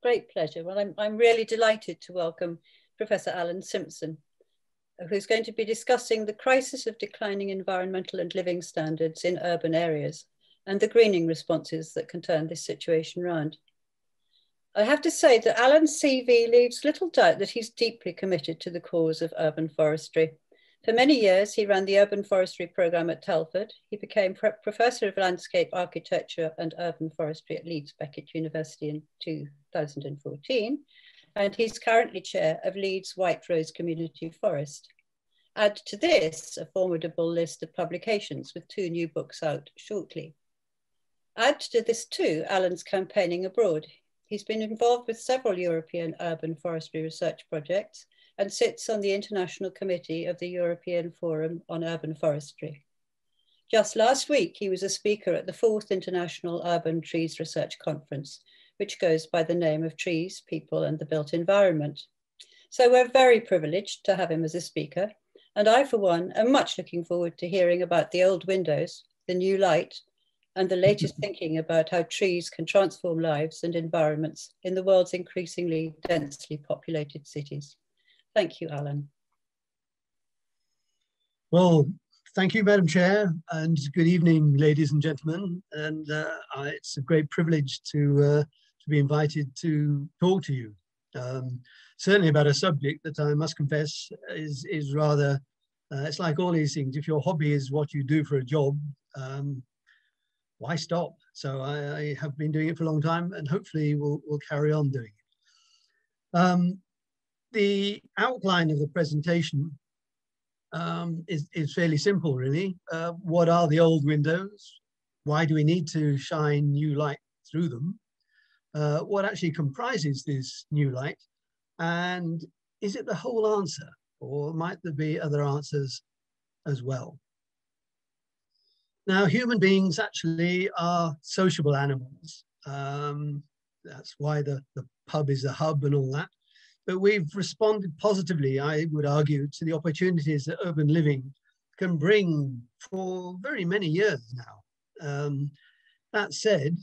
Great pleasure. Well, I'm, I'm really delighted to welcome Professor Alan Simson, who's going to be discussing the crisis of declining environmental and living standards in urban areas and the greening responses that can turn this situation around. I have to say that Alan's CV leaves little doubt that he's deeply committed to the cause of urban forestry. For many years, he ran the urban forestry program at Telford. He became professor of landscape architecture and urban forestry at Leeds Beckett University in 2014 and he's currently chair of Leeds White Rose Community Forest. Add to this a formidable list of publications with two new books out shortly. Add to this too Alan's campaigning abroad. He's been involved with several European urban forestry research projects and sits on the International Committee of the European Forum on Urban Forestry. Just last week, he was a speaker at the fourth International Urban Trees Research Conference, which goes by the name of Trees, People and the Built Environment. So we're very privileged to have him as a speaker. And I, for one, am much looking forward to hearing about the old windows, the new light, and the latest thinking about how trees can transform lives and environments in the world's increasingly densely populated cities. Thank you, Alan. Well, thank you, Madam Chair, and good evening, ladies and gentlemen. And uh, it's a great privilege to uh, to be invited to talk to you. Um, certainly about a subject that I must confess is, is rather, uh, it's like all these things. If your hobby is what you do for a job, um, why stop? So I, I, have been doing it for a long time and hopefully we'll, we'll carry on doing it. Um, the outline of the presentation um, is, is fairly simple, really. Uh, what are the old windows? Why do we need to shine new light through them? uh, what actually comprises this new light and is it the whole answer or might there be other answers as well? Now, human beings actually are sociable animals. Um, that's why the, the pub is a hub and all that. But we've responded positively, I would argue, to the opportunities that urban living can bring for very many years now. Um, that said,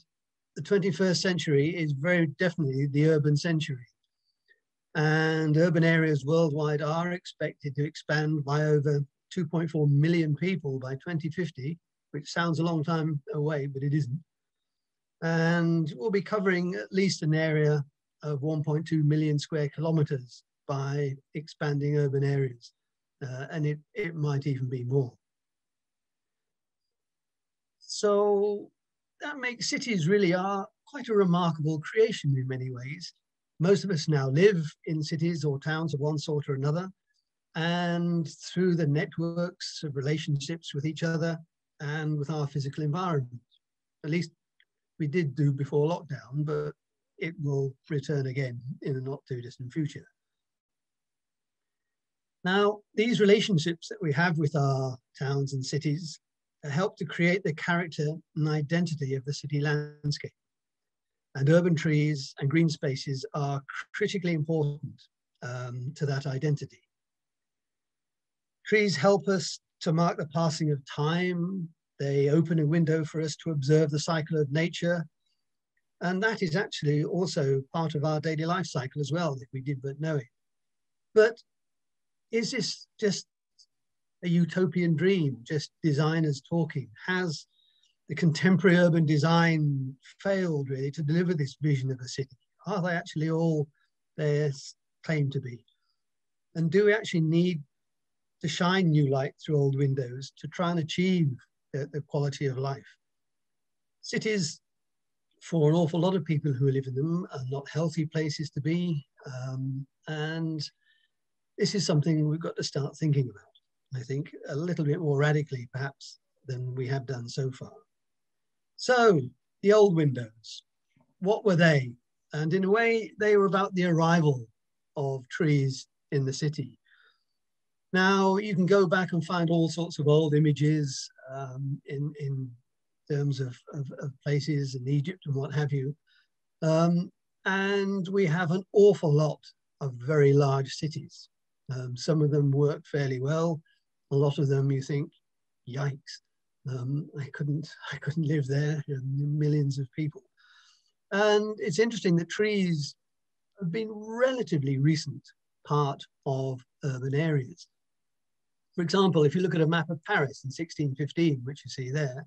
the 21st century is very definitely the urban century. And urban areas worldwide are expected to expand by over 2.4 million people by 2050, which sounds a long time away, but it isn't. And we'll be covering at least an area of 1.2 million square kilometers by expanding urban areas. Uh, and it, it might even be more. So that makes cities really are quite a remarkable creation in many ways. Most of us now live in cities or towns of one sort or another, and through the networks of relationships with each other and with our physical environment. At least we did do before lockdown, but it will return again in a not too distant future. Now, these relationships that we have with our towns and cities help to create the character and identity of the city landscape. And urban trees and green spaces are critically important um, to that identity. Trees help us to mark the passing of time. They open a window for us to observe the cycle of nature. And that is actually also part of our daily life cycle as well, if we did but know it. But is this just a utopian dream, just designers talking? Has the contemporary urban design failed really to deliver this vision of a city? Are they actually all they claim to be? And do we actually need to shine new light through old windows to try and achieve the, the quality of life? Cities, for an awful lot of people who live in them, are not healthy places to be. Um, and this is something we've got to start thinking about. I think, a little bit more radically perhaps than we have done so far. So, the old windows, what were they? And in a way, they were about the arrival of trees in the city. Now, you can go back and find all sorts of old images um, in, in terms of, of, of, places in Egypt and what have you. Um, and we have an awful lot of very large cities. Um, some of them work fairly well, a lot of them you think, yikes, um, I couldn't, I couldn't live there, millions of people. And it's interesting that trees have been relatively recent part of urban areas. For example, if you look at a map of Paris in 1615, which you see there,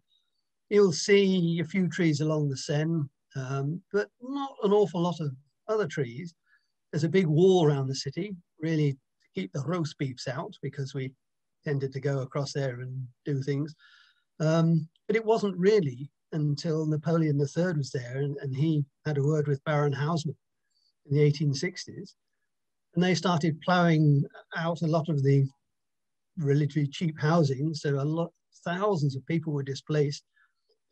you'll see a few trees along the Seine, um, but not an awful lot of other trees. There's a big wall around the city, really to keep the roast beefs out because we tended to go across there and do things. Um, but it wasn't really until Napoleon III was there and, and he had a word with Baron Haussmann in the 1860s. And they started ploughing out a lot of the relatively cheap housing. So a lot, thousands of people were displaced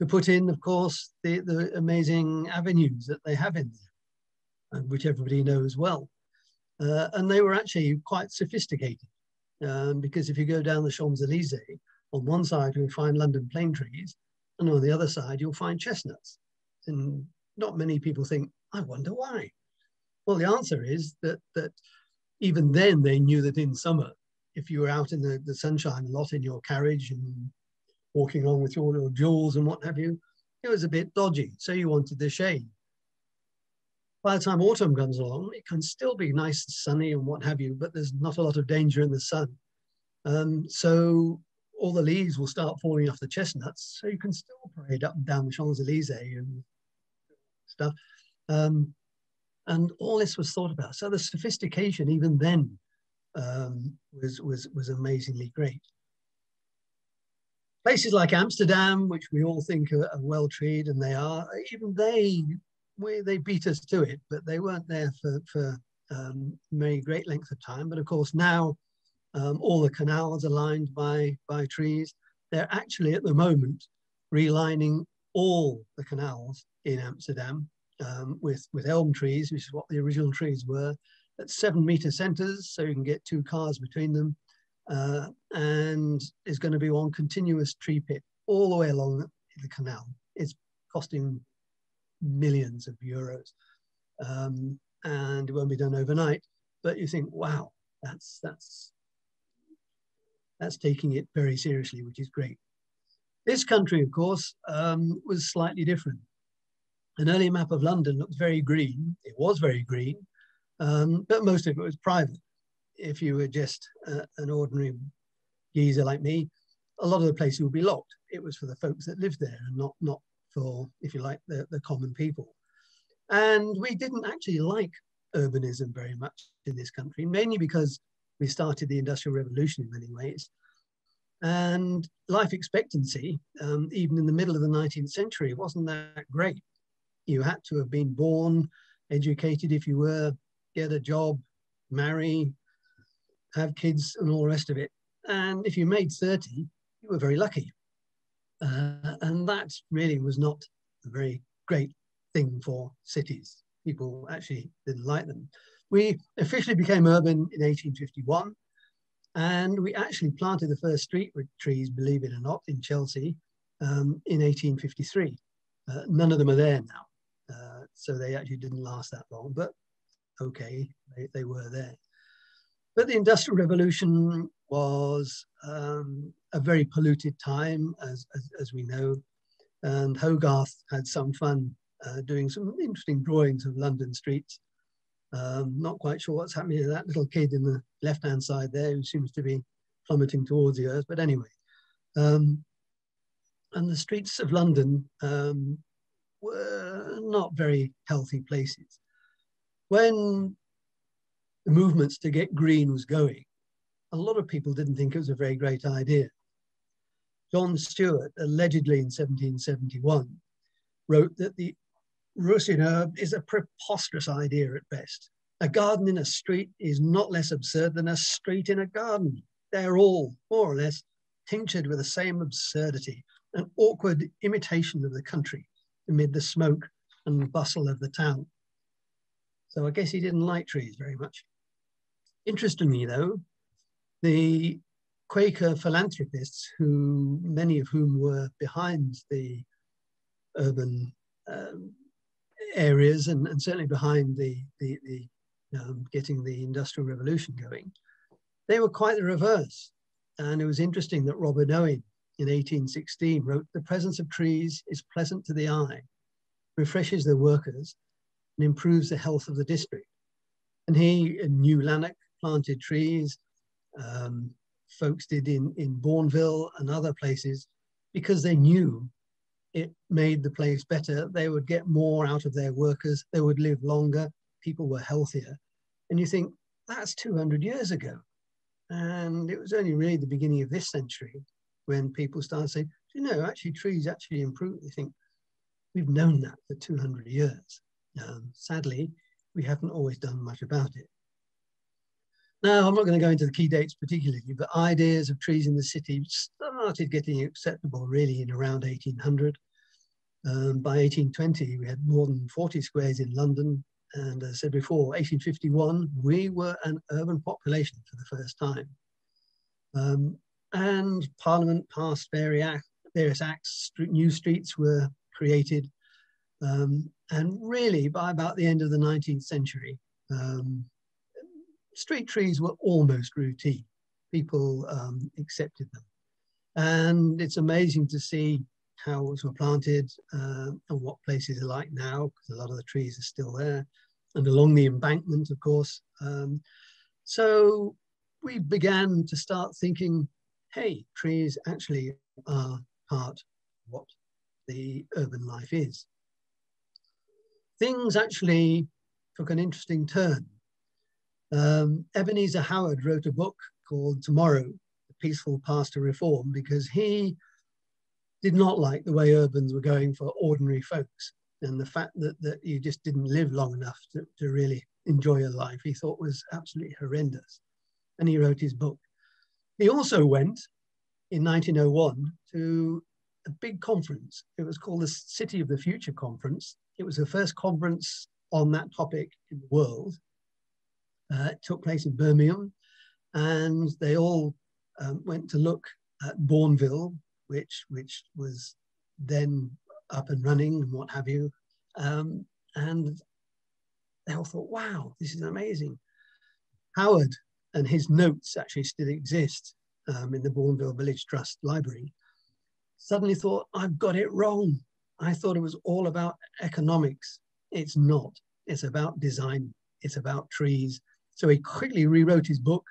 to put in, of course, the, the amazing avenues that they have in there, which everybody knows well. Uh, and they were actually quite sophisticated um, because if you go down the Champs-Élysées, on one side you'll find London plane trees, and on the other side you'll find chestnuts. And not many people think, I wonder why. Well, the answer is that, that even then they knew that in summer, if you were out in the, the sunshine a lot in your carriage and walking along with your jewels and what have you, it was a bit dodgy. So you wanted the shade. By the time autumn comes along, it can still be nice and sunny and what have you, but there's not a lot of danger in the sun. Um, so all the leaves will start falling off the chestnuts, so you can still parade up and down the Champs-Élysées and stuff. Um, and all this was thought about. So the sophistication, even then, um, was, was, was amazingly great. Places like Amsterdam, which we all think are, are well treated, and they are, even they, we, they beat us to it, but they weren't there for, for um, great length of time. But of course, now um, all the canals are lined by, by trees. They're actually at the moment relining all the canals in Amsterdam um, with, with elm trees, which is what the original trees were, at seven meter centers, so you can get two cars between them, uh, and is going to be one continuous tree pit all the way along the, canal. It's costing millions of euros, um, and it won't be done overnight. But you think, wow, that's that's that's taking it very seriously, which is great. This country, of course, um, was slightly different. An early map of London looked very green. It was very green, um, but most of it was private. If you were just an ordinary geezer like me, a lot of the places would be locked. It was for the folks that lived there and not, not for, if you like, the, the common people. And we didn't actually like urbanism very much in this country, mainly because we started the Industrial Revolution in many ways. And life expectancy, um, even in the middle of the 19th century, wasn't that great. You had to have been born, educated if you were, get a job, marry, have kids, and all the rest of it. And if you made 30, you were very lucky. Uh, and that really was not a very great thing for cities. People actually didn't like them. We officially became urban in 1851, and we actually planted the first street trees, believe it or not, in Chelsea um, in 1853. Uh, none of them are there now, uh, so they actually didn't last that long, but okay, they, they were there. But the Industrial Revolution was um, a very polluted time, as, as, as, we know, and Hogarth had some fun uh, doing some interesting drawings of London streets. Um, not quite sure what's happening to that little kid in the left-hand side there who seems to be plummeting towards the earth, but anyway. Um, and the streets of London um, were not very healthy places. When the movements to get green was going, a lot of people didn't think it was a very great idea. John Stuart, allegedly in 1771, wrote that the rus in urbe is a preposterous idea at best. A garden in a street is not less absurd than a street in a garden. They're all, more or less, tinctured with the same absurdity, an awkward imitation of the country amid the smoke and bustle of the town. So I guess he didn't like trees very much. Interestingly, though, the Quaker philanthropists, who many of whom were behind the urban um, areas and, and certainly behind the, the, the um, getting the industrial revolution going, they were quite the reverse. And it was interesting that Robert Owen in 1816 wrote, the presence of trees is pleasant to the eye, refreshes the workers, and improves the health of the district. And he, New Lanark, planted trees. Um, folks did in, in Bournville and other places because they knew it made the place better. They would get more out of their workers. They would live longer. People were healthier. And you think, that's 200 years ago. And it was only really the beginning of this century when people started saying, you know, actually trees actually improve. You think, we've known that for 200 years. Um, sadly, we haven't always done much about it. Now, I'm not going to go into the key dates particularly, but ideas of trees in the city started getting acceptable really in around 1800. Um, by 1820, we had more than 40 squares in London. And as I said before, 1851, we were an urban population for the first time. Um, and Parliament passed various, acts, new streets were created. Um, and really, by about the end of the 19th century, um, street trees were almost routine. People um, accepted them. And it's amazing to see how it were planted uh, and what places are like now, because a lot of the trees are still there, and along the embankment, of course. Um, so we began to start thinking, hey, trees actually are part of what the urban life is. Things actually took an interesting turn um, Ebenezer Howard wrote a book called Tomorrow, The Peaceful Path to Reform, because he did not like the way urbans were going for ordinary folks. And the fact that, that you just didn't live long enough to, to really enjoy your life, he thought was absolutely horrendous. And he wrote his book. He also went in 1901 to a big conference. It was called the City of the Future Conference. It was the first conference on that topic in the world. Uh, it took place in Birmingham, and they all um, went to look at Bournville, which which was then up and running and what have you. Um, and they all thought, wow, this is amazing. Howard and his notes actually still exist um, in the Bournville Village Trust library. Suddenly thought, I've got it wrong. I thought it was all about economics. It's not. It's about design. It's about trees. So he quickly rewrote his book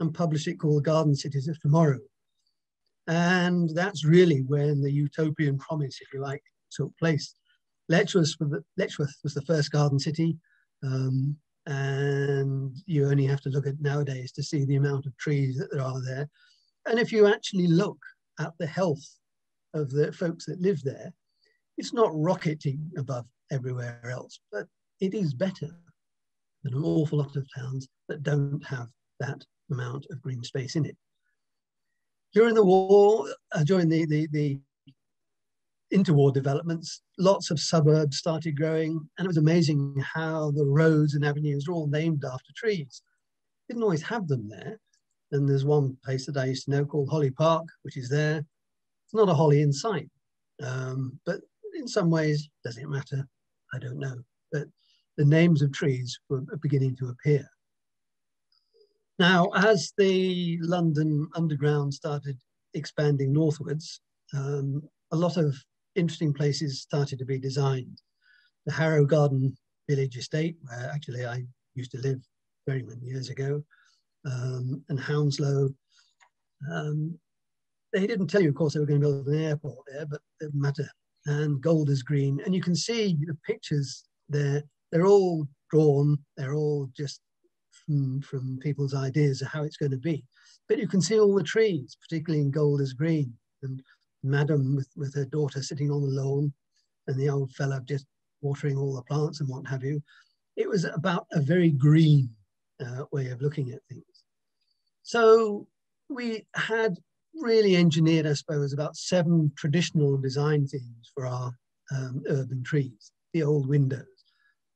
and published it called Garden Cities of Tomorrow. And that's really when the utopian promise, if you like, took place. Letchworth was the, Letchworth was the first garden city. Um, and you only have to look at nowadays to see the amount of trees that there are there. And if you actually look at the health of the folks that live there, it's not rocketing above everywhere else, but it is better than an awful lot of towns that don't have that amount of green space in it. During the war, uh, during the, the, the interwar developments, lots of suburbs started growing, and it was amazing how the roads and avenues were all named after trees. Didn't always have them there. And there's one place that I used to know called Holly Park, which is there. It's not a holly in sight, um, but in some ways, does it matter? I don't know. But the names of trees were beginning to appear. Now, as the London Underground started expanding northwards, um, a lot of interesting places started to be designed. The Harrow Garden Village Estate, where actually I used to live very many years ago, um, and Hounslow. Um, they didn't tell you, of course, they were going to build an airport there, but it didn't matter. And Golders Green, and you can see the pictures there they're all drawn, they're all just from, from people's ideas of how it's going to be. But you can see all the trees, particularly in Gold Golders Green, and Madam with, with her daughter sitting on the lawn, and the old fellow just watering all the plants and what have you. It was about a very green uh, way of looking at things. So we had really engineered, I suppose, about seven traditional design themes for our um, urban trees, the old windows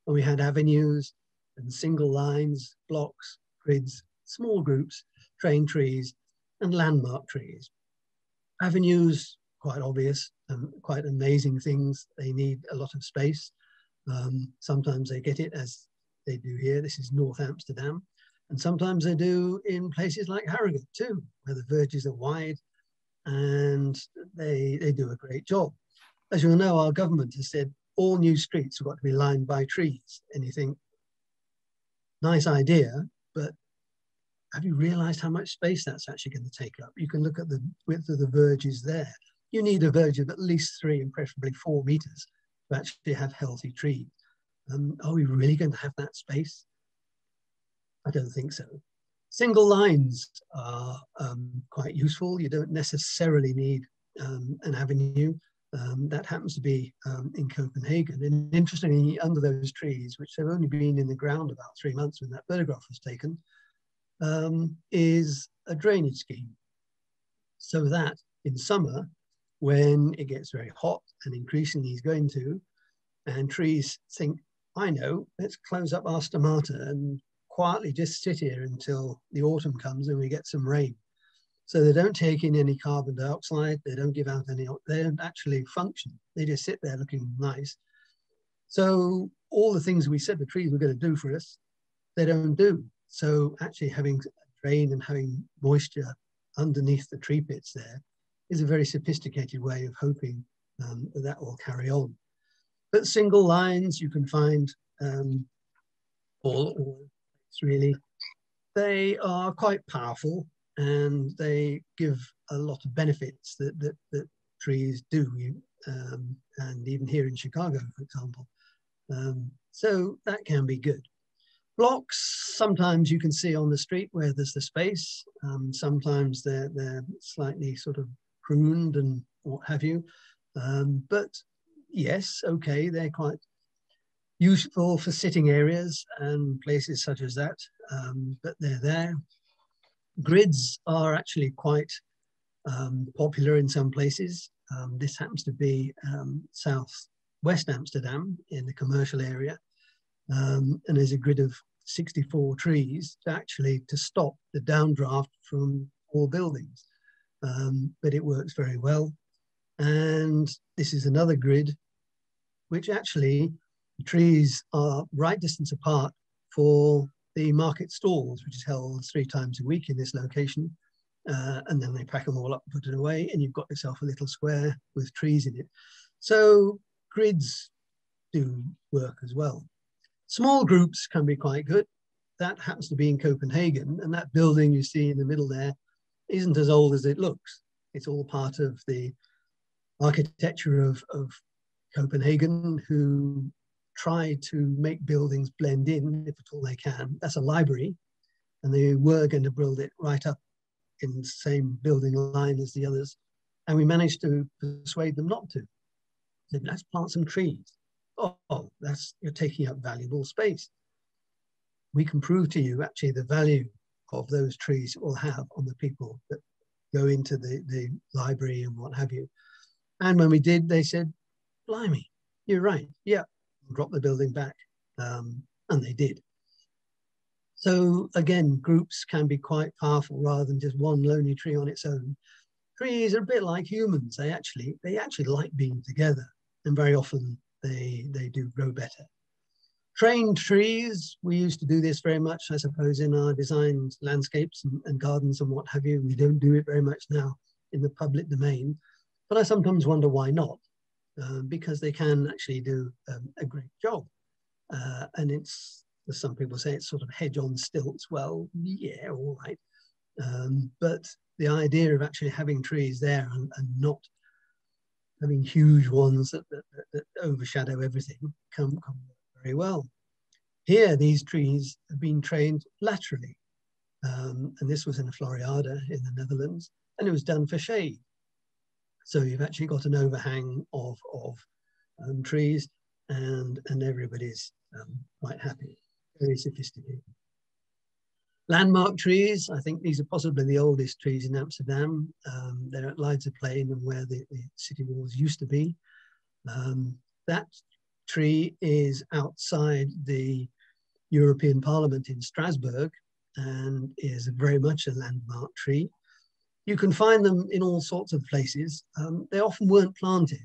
and we had avenues and single lines, blocks, grids, small groups, train trees, and landmark trees. Avenues, quite obvious, um, quite amazing things. They need a lot of space. Um, sometimes they get it as they do here. This is North Amsterdam. And sometimes they do in places like Harrogate too, where the verges are wide and they, they do a great job. As you'll know, our government has said all new streets have got to be lined by trees. And you think, nice idea, but have you realized how much space that's actually going to take up? You can look at the width of the verges there. You need a verge of at least three and preferably four meters to actually have healthy trees. Um, are we really going to have that space? I don't think so. Single lines are um, quite useful. You don't necessarily need um, an avenue. Um, that happens to be um, in Copenhagen. And interestingly, under those trees, which have only been in the ground about three months when that photograph was taken, um, is a drainage scheme. So that in summer, when it gets very hot and increasingly is going to, and trees think, I know, let's close up our stomata and quietly just sit here until the autumn comes and we get some rain. So they don't take in any carbon dioxide, they don't give out any, they don't actually function. They just sit there looking nice. So all the things we said the trees were going to do for us, they don't do. So actually having a drain and having moisture underneath the tree pits there is a very sophisticated way of hoping um, that, that will carry on. But single lines you can find um, all, all really. They are quite powerful and they give a lot of benefits that, that, that trees do. Um, and even here in Chicago, for example. Um, so that can be good. Blocks, sometimes you can see on the street where there's the space. Um, sometimes they're, they're slightly sort of pruned and what have you. Um, but yes, okay, they're quite useful for sitting areas and places such as that, um, but they're there. Grids are actually quite um, popular in some places. Um, this happens to be um, Amsterdam in the commercial area. Um, and there's a grid of 64 trees to actually to stop the downdraft from all buildings. Um, but it works very well. And this is another grid, which actually the trees are right distance apart for the market stalls, which is held three times a week in this location. Uh, and then they pack them all up put it away, and you've got yourself a little square with trees in it. So grids do work as well. Small groups can be quite good. That happens to be in Copenhagen, and that building you see in the middle there isn't as old as it looks. It's all part of the architecture of, of Copenhagen, who try to make buildings blend in, if at all they can. That's a library, and they were going to build it right up in the same building line as the others. And we managed to persuade them not to. Said, let's plant some trees. Oh, that's you're taking up valuable space. We can prove to you actually the value of those trees will have on the people that go into the, the library and what have you. And when we did, they said, blimey, you're right. Yeah, drop the building back. Um, and they did. So again, groups can be quite powerful rather than just one lonely tree on its own. Trees are a bit like humans. They actually, they actually like being together and very often they, they do grow better. Trained trees, we used to do this very much, I suppose, in our designed landscapes and, and gardens and what have you. We don't do it very much now in the public domain, but I sometimes wonder why not um, because they can actually do um, a great job. Uh, and it's, as some people say, it's sort of hedge on stilts. Well, yeah, all right. Um, but the idea of actually having trees there and, and not having huge ones that, that, that overshadow everything come, come very well. Here, these trees have been trained laterally. Um, and this was in a Floriade in the Netherlands, and it was done for shade. So you've actually got an overhang of, of um, trees and, and everybody's um, quite happy, very sophisticated. Landmark trees, I think these are possibly the oldest trees in Amsterdam. Um, they're at Leidseplein and where the, the, city walls used to be. Um, that tree is outside the European Parliament in Strasbourg and is very much a landmark tree. You can find them in all sorts of places. Um, they often weren't planted.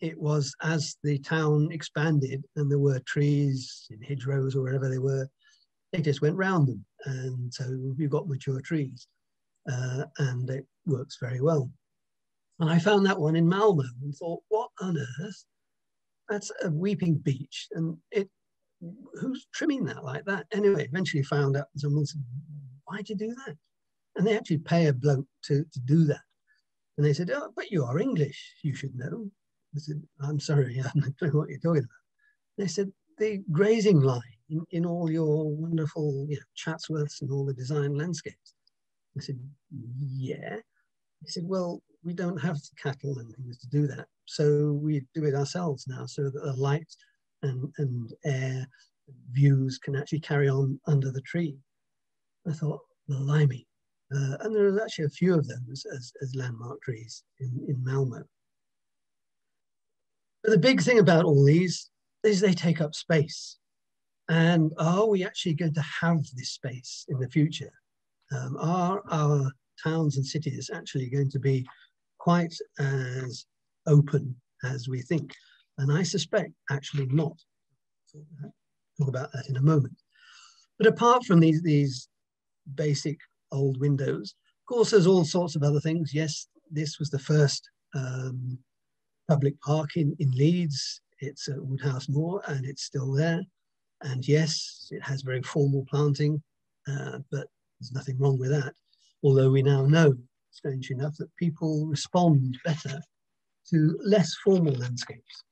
It was as the town expanded and there were trees in hedgerows or wherever they were, they just went round them. And so you've got mature trees uh, and it works very well. And I found that one in Malmo and thought, what on earth? That's a weeping beech. And it who's trimming that like that? Anyway, eventually found out someone said, why'd you do that? And they actually pay a bloke to, to do that. And they said, oh, but you are English, you should know. I said, I'm sorry, I no clue what you're talking about. They said, the grazing line in, in all your wonderful you know, Chatsworths and all the design landscapes. I said, yeah. He said, well, we don't have cattle and things to do that. So we do it ourselves now so that the light and, and air views can actually carry on under the tree. I thought, blimey. Uh, and there are actually a few of them as, as, as landmark trees in, in Malmo. But the big thing about all these is they take up space. And are we actually going to have this space in the future? Um, are our towns and cities actually going to be quite as open as we think? And I suspect actually not. Talk about that in a moment. But apart from these, these basic old windows, of course, there's all sorts of other things. Yes, this was the first um, public park in, in Leeds. It's at Woodhouse Moor and it's still there. And yes, it has very formal planting, uh, but there's nothing wrong with that. Although we now know, strange enough, that people respond better to less formal landscapes.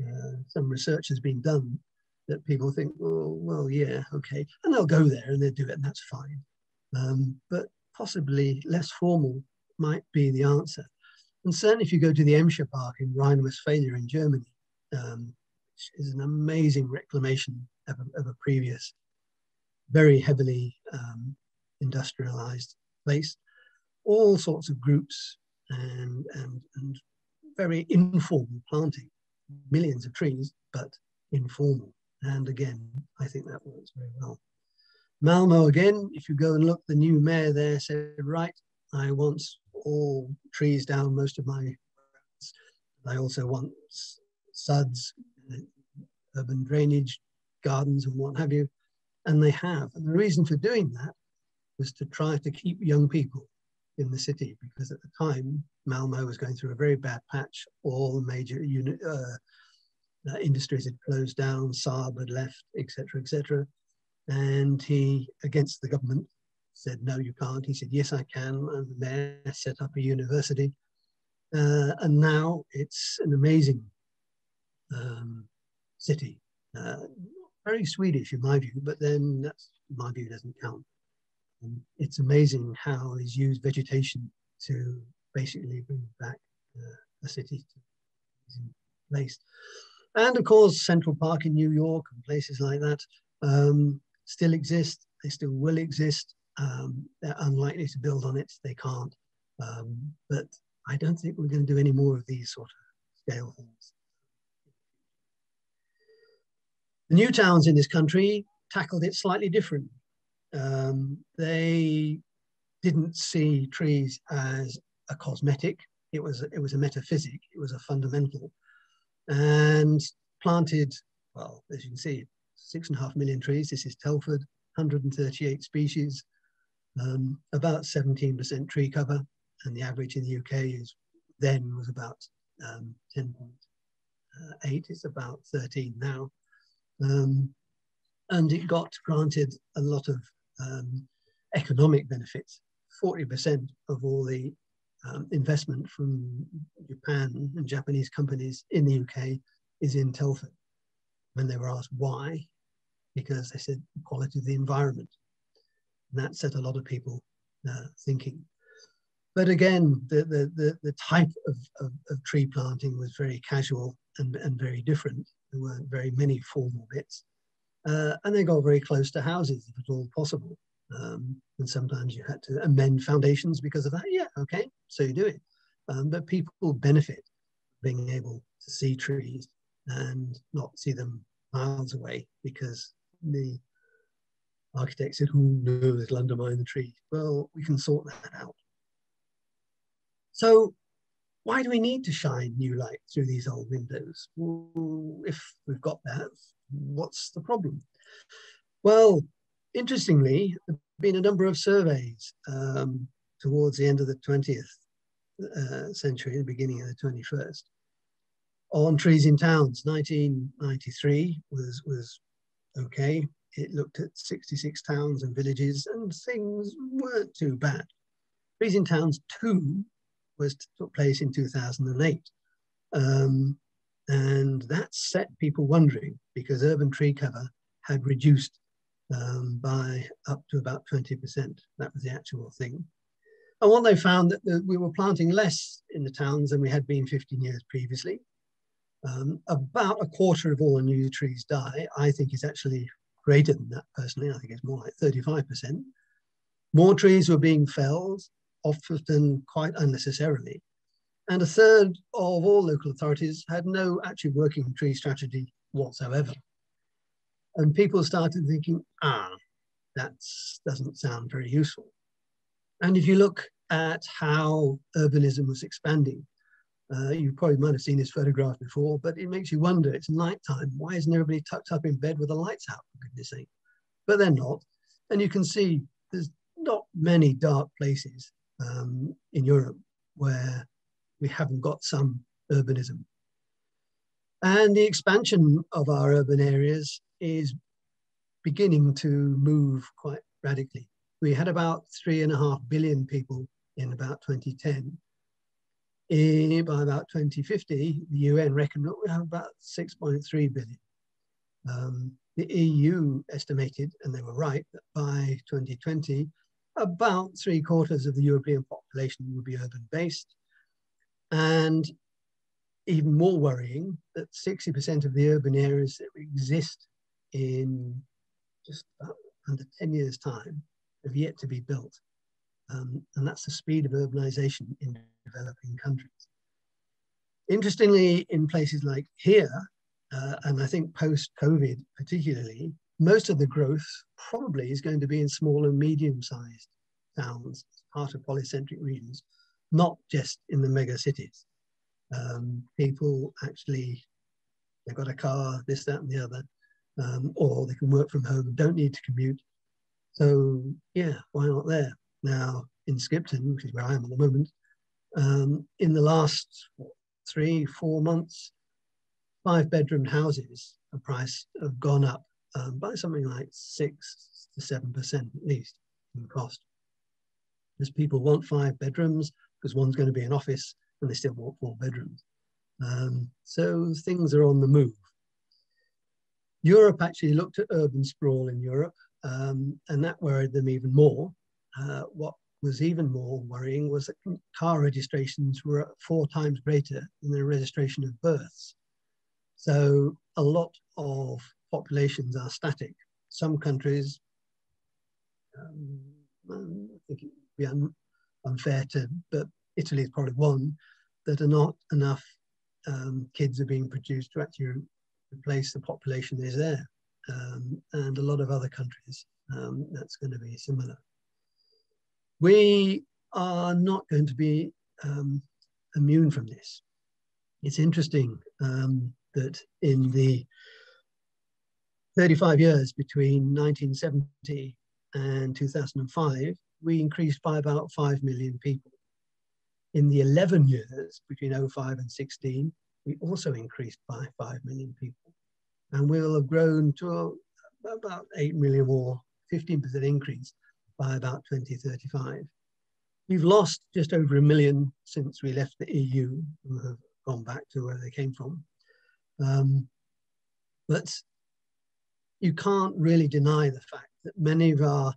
Uh, some research has been done that people think, well, well, yeah, okay, and they'll go there and they'll do it, and that's fine. Um, but possibly less formal might be the answer. And certainly, if you go to the Emscher Park in Rhine-Westphalia in Germany, um, which is an amazing reclamation of a, of a previous, very heavily um, industrialized place, all sorts of groups and, and, and very informal planting, millions of trees, but informal. And again, I think that works very well. Malmo again, if you go and look, the new mayor there said, right, I want all trees down most of my roads. I also want suds, urban drainage, gardens and what have you. And they have. And the reason for doing that was to try to keep young people in the city because at the time Malmo was going through a very bad patch. All the major uh, uh, industries had closed down, Saab had left, etc., etc. And he, against the government, said, no, you can't. He said, yes, I can. And the mayor set up a university. Uh, and now it's an amazing um, city. Uh, very Swedish in my view, but then that's, my view doesn't count. Um, it's amazing how he's used vegetation to basically bring back uh, a city to place. And of course, Central Park in New York and places like that um, still exist. They still will exist. Um, they're unlikely to build on it. They can't. Um, but I don't think we're going to do any more of these sort of scale things. The new towns in this country tackled it slightly differently. Um, they didn't see trees as a cosmetic. It was, it was a metaphysic. It was a fundamental. And planted, well, as you can see, six and a half million trees. This is Telford, 138 species, um, about 17% tree cover, and the average in the UK is then was about um, 10.8. It's about 13 now. Um, and it got granted a lot of um, economic benefits. 40% of all the um, investment from Japan and Japanese companies in the UK is in Telford. When they were asked why, because they said quality of the environment. And that set a lot of people uh, thinking. But again, the, the, the, the type of, of, of, tree planting was very casual and, and very different. There weren't very many formal bits. Uh, and they got very close to houses, if at all possible. Um, and sometimes you had to amend foundations because of that. Yeah, okay, so you do it. Um, but people benefit being able to see trees and not see them miles away because the architect said, oh no, it'll undermine the tree. Well, we can sort that out. So why do we need to shine new light through these old windows? Well, if we've got that, what's the problem? Well, interestingly, there have been a number of surveys um, towards the end of the 20th uh, century, the beginning of the 21st, on trees in towns. 1993 was, was okay. It looked at 66 towns and villages, and things weren't too bad. Trees in Towns 2 was took place in 2008. Um, and that set people wondering because urban tree cover had reduced um, by up to about 20%. That was the actual thing. And what they found that we were planting less in the towns than we had been 15 years previously. Um, about a quarter of all new trees die. I think it's actually greater than that personally. I think it's more like 35%. More trees were being felled, often quite unnecessarily. And a third of all local authorities had no actually working tree strategy whatsoever. And people started thinking, ah, that doesn't sound very useful. And if you look at how urbanism was expanding, uh, you probably might have seen this photograph before, but it makes you wonder, it's nighttime. Why isn't everybody tucked up in bed with the lights out, for goodness sake? But they're not. And you can see there's not many dark places um, in Europe where we haven't got some urbanism. And the expansion of our urban areas is beginning to move quite radically. We had about three and a half billion people in about 2010. In, by about 2050, the UN reckoned that we have about 6.3 billion. Um, the EU estimated, and they were right, that by 2020, about three quarters of the European population will be urban based. And even more worrying that 60% of the urban areas that exist in just under 10 years time have yet to be built. Um, and that's the speed of urbanization in developing countries. Interestingly, in places like here, uh, and I think post-COVID particularly, most of the growth probably is going to be in small and medium-sized towns, part of polycentric regions, not just in the mega cities. Um, people actually, they've got a car, this, that, and the other, um, or they can work from home, don't need to commute. So yeah, why not there? Now in Skipton, which is where I am at the moment, um, in the last three, four months, five bedroom houses, the price have gone up um, by something like six to seven percent at least in cost. Because people want five bedrooms because one's going to be an office and they still want four bedrooms. Um, so things are on the move. Europe actually looked at urban sprawl in Europe, um, and that worried them even more. Uh, what was even more worrying was that car registrations were four times greater than the registration of births. So a lot of populations are static. Some countries, um, I think it would be un unfair to, but Italy is probably one, that are not enough um, kids are being produced to actually replace the population that is there. Um, and a lot of other countries, um, that's going to be similar. We are not going to be um, immune from this. It's interesting um, that in the 35 years between 1970 and 2005, we increased by about 5 million people. In the 11 years between 05 and 16, we also increased by 5 million people. And we'll have grown to about 8 million or 15% increase by about 2035. We've lost just over a million since we left the EU, who have gone back to where they came from. Um, but you can't really deny the fact that many of our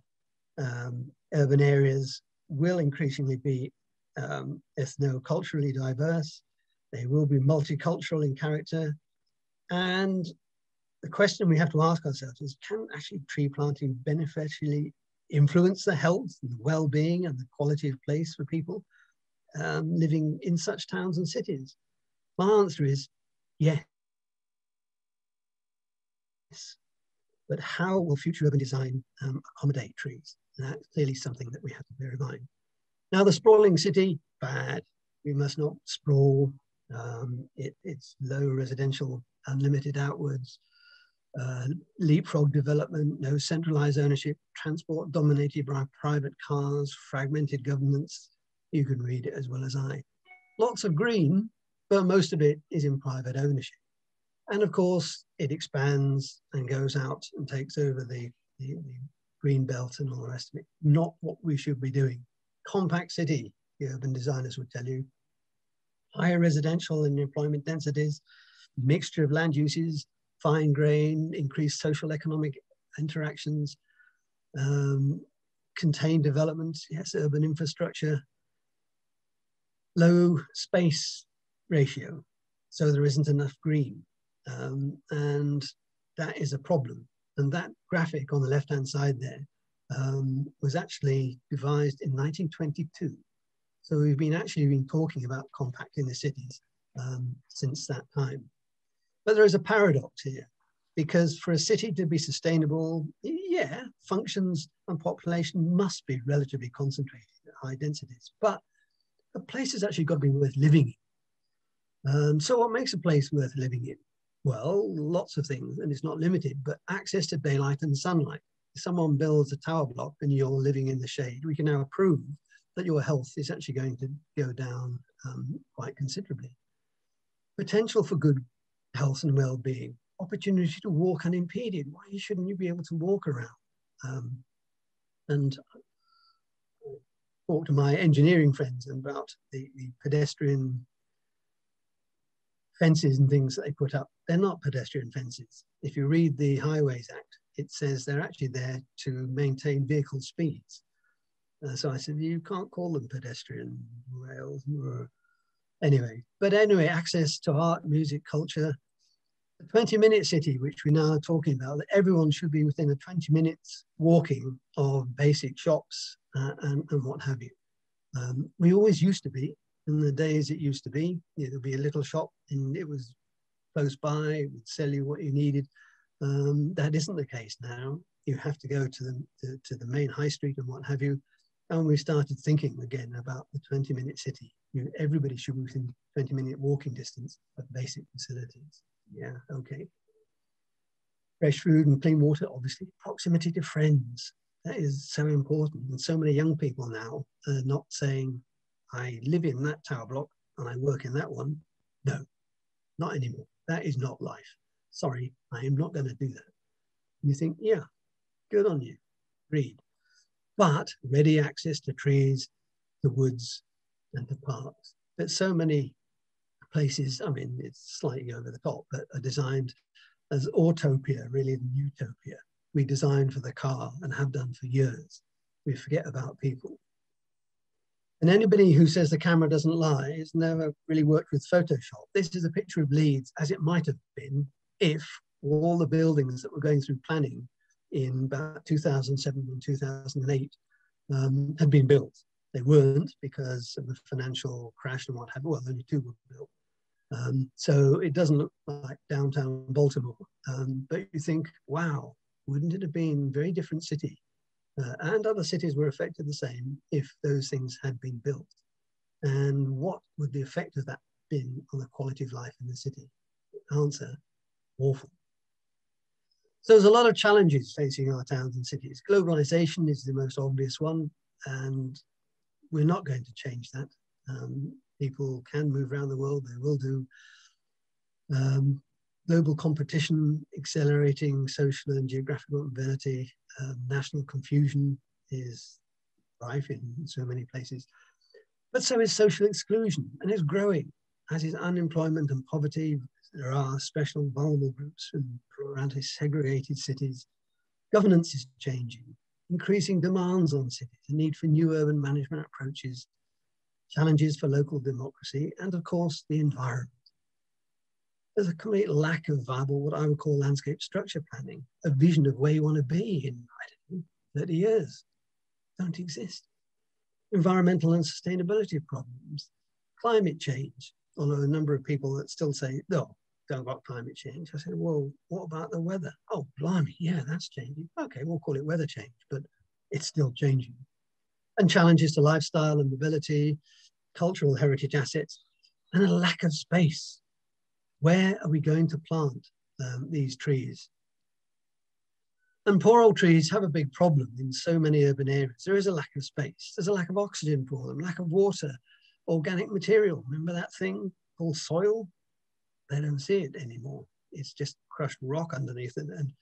um, urban areas will increasingly be um, ethno-culturally diverse. They will be multicultural in character. And the question we have to ask ourselves is, can actually tree planting beneficially influence the health and the well-being and the quality of place for people um, living in such towns and cities? My answer is yes. But how will future urban design um, accommodate trees? And that's clearly something that we have to bear in mind. Now, the sprawling city, bad. We must not sprawl. Um, it, it's low residential, unlimited outwards, uh, leapfrog development, no centralized ownership, transport dominated by private cars, fragmented governments. You can read it as well as I. Lots of green, but most of it is in private ownership. And of course, it expands and goes out and takes over the, the, the green belt and all the rest of it. Not what we should be doing. Compact city, the urban designers would tell you. Higher residential and employment densities, mixture of land uses, fine grain, increased social economic interactions, um, contained development, yes, urban infrastructure, low space ratio, so there isn't enough green. Um, and that is a problem. And that graphic on the left-hand side there um, was actually devised in 1922. So we've been actually been talking about compacting the cities um, since that time. But there is a paradox here because for a city to be sustainable, yeah, functions and population must be relatively concentrated at high densities, but the place has actually got to be worth living in. Um, so what makes a place worth living in? Well, lots of things, and it's not limited, but access to daylight and sunlight. If someone builds a tower block and you're living in the shade, we can now prove that your health is actually going to go down um, quite considerably. Potential for good health and well-being, opportunity to walk unimpeded. Why shouldn't you be able to walk around? Um, and talk to my engineering friends about the, the pedestrian fences and things that they put up. They're not pedestrian fences. If you read the Highways Act, it says they're actually there to maintain vehicle speeds. Uh, so I said, you can't call them pedestrian rails. Anyway, but anyway, access to art, music, culture, the 20 minute city, which we're now talking about, that everyone should be within a 20 minutes walking of basic shops uh, and, and what have you. Um, we always used to be, in the days it used to be, there'd be a little shop and it was close by, it would sell you what you needed. Um, that isn't the case now. You have to go to the, to, to the main high street and what have you. And we started thinking again about the 20 minute city. You, know, everybody should be within 20 minute walking distance of basic facilities. Yeah, okay. Fresh food and clean water, obviously. Proximity to friends. That is so important. And so many young people now are not saying, I live in that tower block and I work in that one. No, not anymore. That is not life. Sorry, I am not going to do that. And you think, yeah, good on you. Read. But ready access to trees, the woods, and the parks. But so many places, I mean, it's slightly over the top, but are designed as autopia, really the utopia. We design for the car and have done for years. We forget about people. And anybody who says the camera doesn't lie has never really worked with Photoshop. This is a picture of Leeds as it might have been if all the buildings that were going through planning in about 2007 and 2008 um, had been built. They weren't because of the financial crash and what have. Well, only two were built. Um, so it doesn't look like downtown Baltimore. Um, but you think, wow, wouldn't it have been a very different city? Uh, and other cities were affected the same if those things had been built. And what would the effect of that been on the quality of life in the city? Answer, awful. So there's a lot of challenges facing our towns and cities. Globalization is the most obvious one, and we're not going to change that. Um, people can move around the world, they will do. Um, global competition, accelerating social and geographical mobility, um, national confusion is rife in so many places. But so is social exclusion, and it's growing, as is unemployment and poverty. There are special vulnerable groups in around segregated cities. Governance is changing, increasing demands on cities, the need for new urban management approaches, challenges for local democracy, and of course, the environment. There's a complete lack of viable, what I would call landscape structure planning, a vision of where you want to be in, know, 30 years. Don't exist. Environmental and sustainability problems, climate change, although a number of people that still say, no, don't got climate change. I said, well, what about the weather? Oh, blimey, yeah, that's changing. Okay, we'll call it weather change, but it's still changing and challenges to lifestyle and mobility, cultural heritage assets, and a lack of space. Where are we going to plant um, these trees? And poor old trees have a big problem in so many urban areas. There is a lack of space. There's a lack of oxygen for them, lack of water, organic material. Remember that thing called soil? They don't see it anymore. it's just crushed rock underneath it. And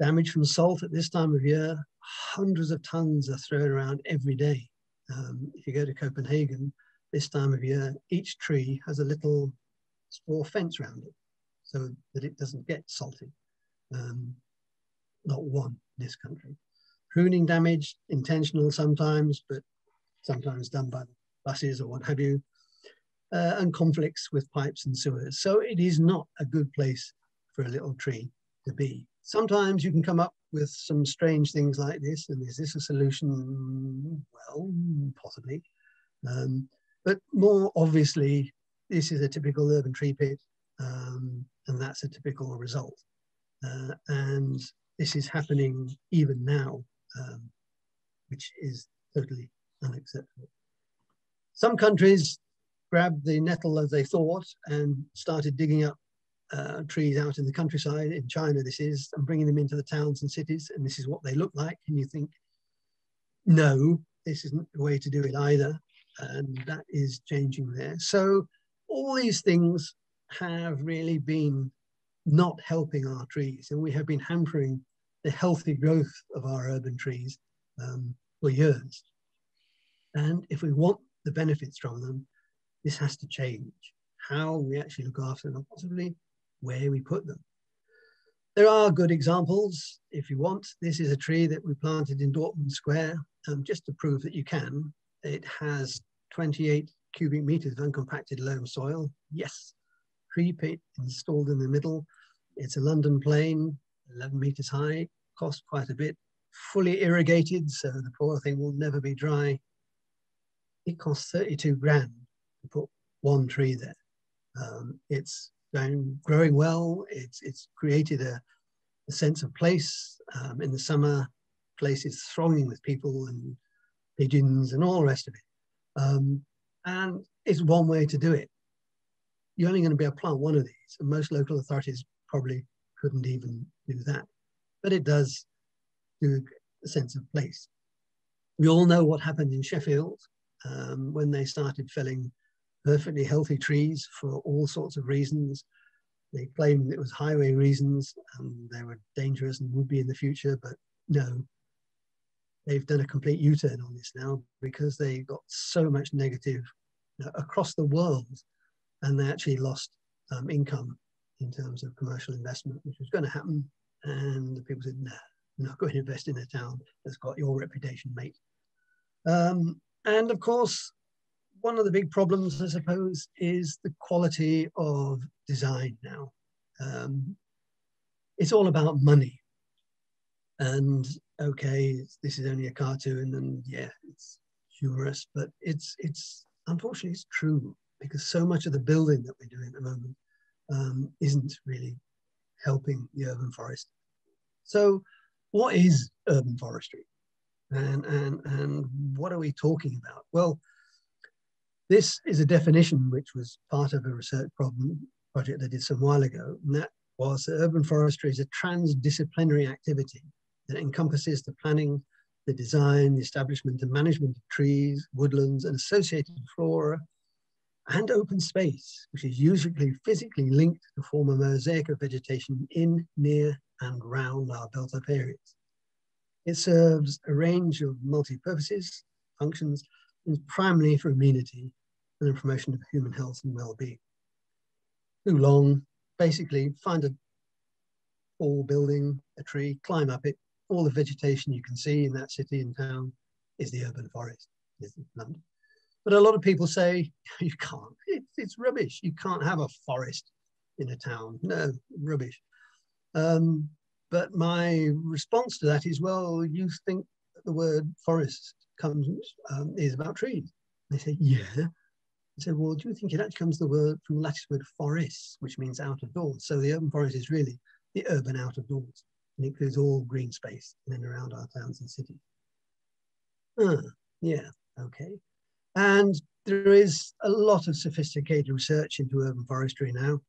damage from salt at this time of year, hundreds of tons are thrown around every day. Um, if you go to Copenhagen this time of year, each tree has a little straw fence around it so that it doesn't get salty. Um, not one in this country. Pruning damage, intentional sometimes, but sometimes done by buses or what have you, uh, and conflicts with pipes and sewers. So it is not a good place for a little tree to be. Sometimes you can come up with some strange things like this, and is this a solution? Well, possibly. Um, but more obviously, this is a typical urban tree pit, um, and that's a typical result. Uh, and this is happening even now, um, which is totally unacceptable. Some countries grabbed the nettle as they thought and started digging up uh, trees out in the countryside. In China, this is, and bringing them into the towns and cities, and this is what they look like. And you think, no, this isn't the way to do it either. And that is changing there. So all these things have really been not helping our trees, and we have been hampering the healthy growth of our urban trees um, for years. And if we want the benefits from them, this has to change. How we actually look after them, possibly where we put them. There are good examples if you want. This is a tree that we planted in Dortmund Square, um, just to prove that you can. It has 28 cubic meters of uncompacted loam soil. Yes, tree pit installed in the middle. It's a London plane, 11 meters high, cost quite a bit, fully irrigated, so the poor thing will never be dry. It costs 32 grand to put one tree there. Um, it's growing well. It's, it's created a, a sense of place. Um, in the summer, place is thronging with people and pigeons and all the rest of it. Um, and it's one way to do it. You're only going to be able to plant one of these, and most local authorities probably couldn't even do that. But it does do a sense of place. We all know what happened in Sheffield um, when they started felling perfectly healthy trees for all sorts of reasons. They claimed it was highway reasons and they were dangerous and would be in the future, but no. They've done a complete U-turn on this now because they got so much negative you know, across the world and they actually lost um, income in terms of commercial investment, which was going to happen. And the people said, no, nah, not going to invest in a town that's got your reputation, mate. Um, and of course, one of the big problems, I suppose, is the quality of design now. Um, it's all about money. And okay, this is only a cartoon, and yeah, it's humorous, but it's it's unfortunately it's true because so much of the building that we're doing at the moment um, isn't really helping the urban forest. So, what is urban forestry, and and and what are we talking about? Well, this is a definition which was part of a research problem project I did some while ago, and that was that urban forestry is a transdisciplinary activity that encompasses the planning, the design, the establishment and management of trees, woodlands, and associated flora, and open space, which is usually physically linked to form a mosaic of vegetation in, near, and round our built-up areas. It serves a range of multi-purposes, functions, is primarily for amenity and the promotion of human health and well-being. Too long, basically find a tall building, a tree, climb up it. All the vegetation you can see in that city and town is the urban forest, is London. But a lot of people say, you can't, it's, it's rubbish. You can't have a forest in a town. No, rubbish. Um, but my response to that is, well, you think the word forest comes um, is about trees. They say, yeah. I said, well, do you think it actually comes the word from the Latin word forest, which means out of doors? So the urban forest is really the urban out of doors. and includes all green space in and around our towns and cities. Ah, yeah, okay. And there is a lot of sophisticated research into urban forestry now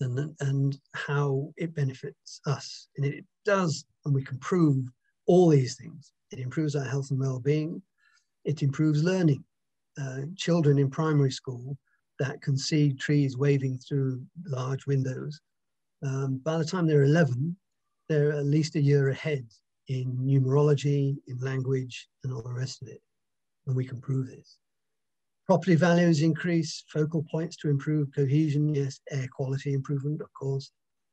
and, and how it benefits us. And it does, and we can prove all these things. It improves our health and well-being. It improves learning. Uh, children in primary school that can see trees waving through large windows um, by the time they're 11, they're at least a year ahead in numerology, in language, and all the rest of it. And we can prove this. Property values increase, focal points to improve cohesion, yes, air quality improvement, of course,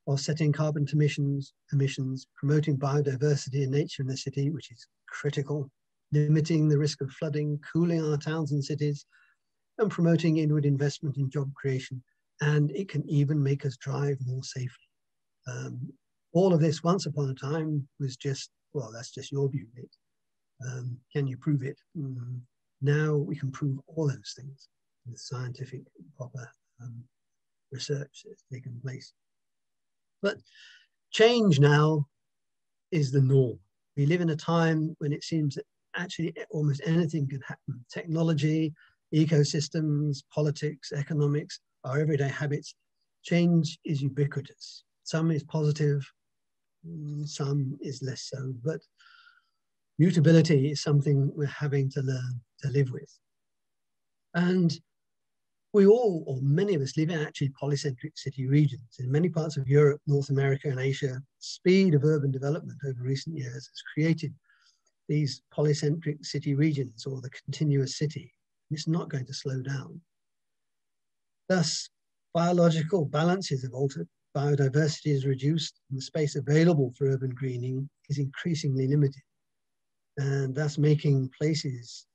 offsetting carbon emissions, emissions, promoting biodiversity and nature in the city, which is critical, limiting the risk of flooding, cooling our towns and cities, and promoting inward investment in job creation. And it can even make us drive more safely. Um, all of this once upon a time was just, well, that's just your view, mate. Um, can you prove it? Mm, now we can prove all those things with scientific, proper um, research that's taken place. But change now is the norm. We live in a time when it seems that actually almost anything can happen. Technology, ecosystems, politics, economics, our everyday habits, change is ubiquitous. Some is positive, mm, some is less so, but mutability is something we're having to learn to live with. And we all, or many of us, live in actually polycentric city regions. In many parts of Europe, North America, and Asia, speed of urban development over recent years has created these polycentric city regions or the continuous city. It's not going to slow down. Thus, biological balances have altered, biodiversity is reduced, and the space available for urban greening is increasingly limited. And thus making places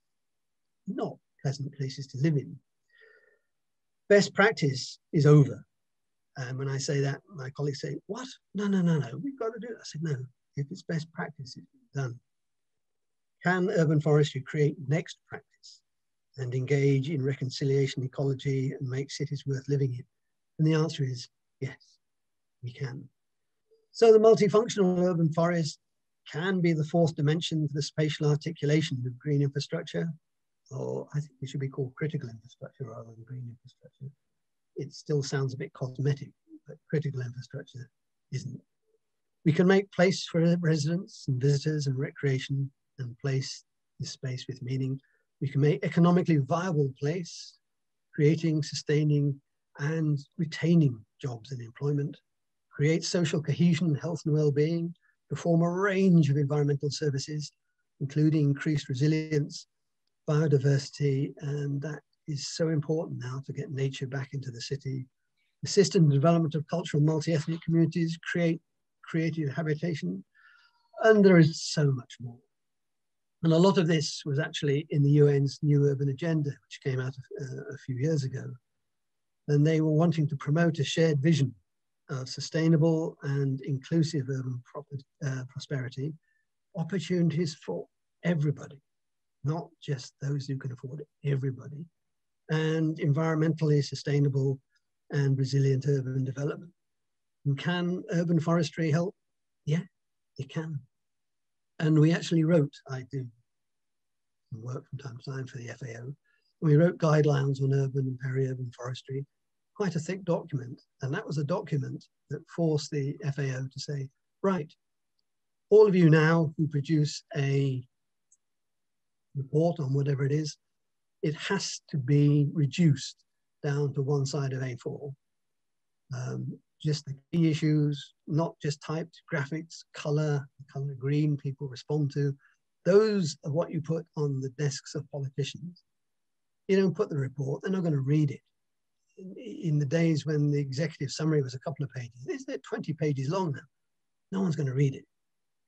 not pleasant places to live in best practice is over. And when I say that, my colleagues say, what? No, no, no, no, we've got to do it. I said, no, if it's best practice, it's done. Can urban forestry create next practice and engage in reconciliation ecology and make cities worth living in? And the answer is yes, we can. So the multifunctional urban forest can be the fourth dimension for the spatial articulation of green infrastructure or I think it should be called critical infrastructure rather than green infrastructure. It still sounds a bit cosmetic, but critical infrastructure isn't. We can make place for residents and visitors and recreation and place this space with meaning. We can make economically viable place, creating, sustaining, and retaining jobs and employment, create social cohesion, health and well-being, perform a range of environmental services, including increased resilience, biodiversity, and that is so important now to get nature back into the city. Assist in the development of cultural multi-ethnic communities, create creative habitation, and there is so much more. And a lot of this was actually in the UN's New Urban Agenda, which came out uh, a few years ago. And they were wanting to promote a shared vision of sustainable and inclusive urban uh, prosperity, opportunities for everybody not just those who can afford it, everybody, and environmentally sustainable and resilient urban development. And can urban forestry help? Yeah, it can. And we actually wrote, I do work from time to time for the FAO. We wrote guidelines on urban and peri-urban forestry, quite a thick document. And that was a document that forced the FAO to say, right, all of you now who produce a report on whatever it is, it has to be reduced down to one side of A4. Um, just the key issues, not just typed graphics, color, color green people respond to. Those are what you put on the desks of politicians. You don't put the report, they're not going to read it. In, the days when the executive summary was a couple of pages, it's 20 pages long now. No one's going to read it.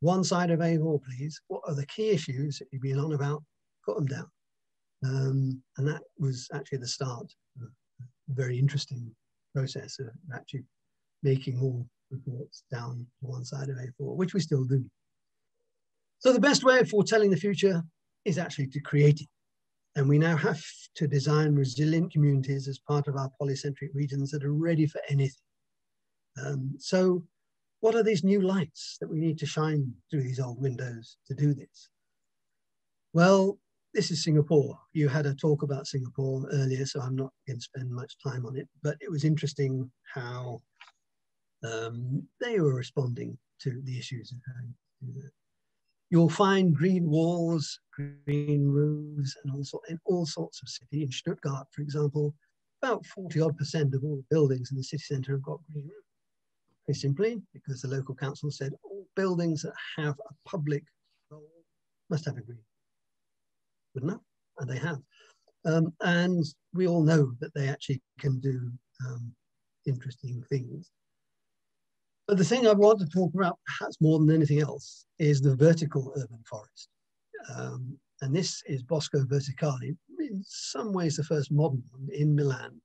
One side of A4, please. What are the key issues that you've been on about? Put them down. Um, and that was actually the start of a very interesting process of actually making all reports down to one side of A4, which we still do. So the best way of foretelling the future is actually to create it. And we now have to design resilient communities as part of our polycentric regions that are ready for anything. Um, so what are these new lights that we need to shine through these old windows to do this? Well, this is Singapore. You had a talk about Singapore earlier, so I'm not going to spend much time on it, but it was interesting how um, they were responding to the issues. You'll find green walls, green roofs, and also in all sorts of city. In Stuttgart, for example, about 40 odd percent of all buildings in the city centre have got green roofs. very simply because the local council said all buildings that have a public role must have a green. Enough, and they have. Um, and we all know that they actually can do um, interesting things. But the thing I want to talk about, perhaps more than anything else, is the vertical urban forest. Um, and this is Bosco Verticale, in some ways the first modern one in Milan.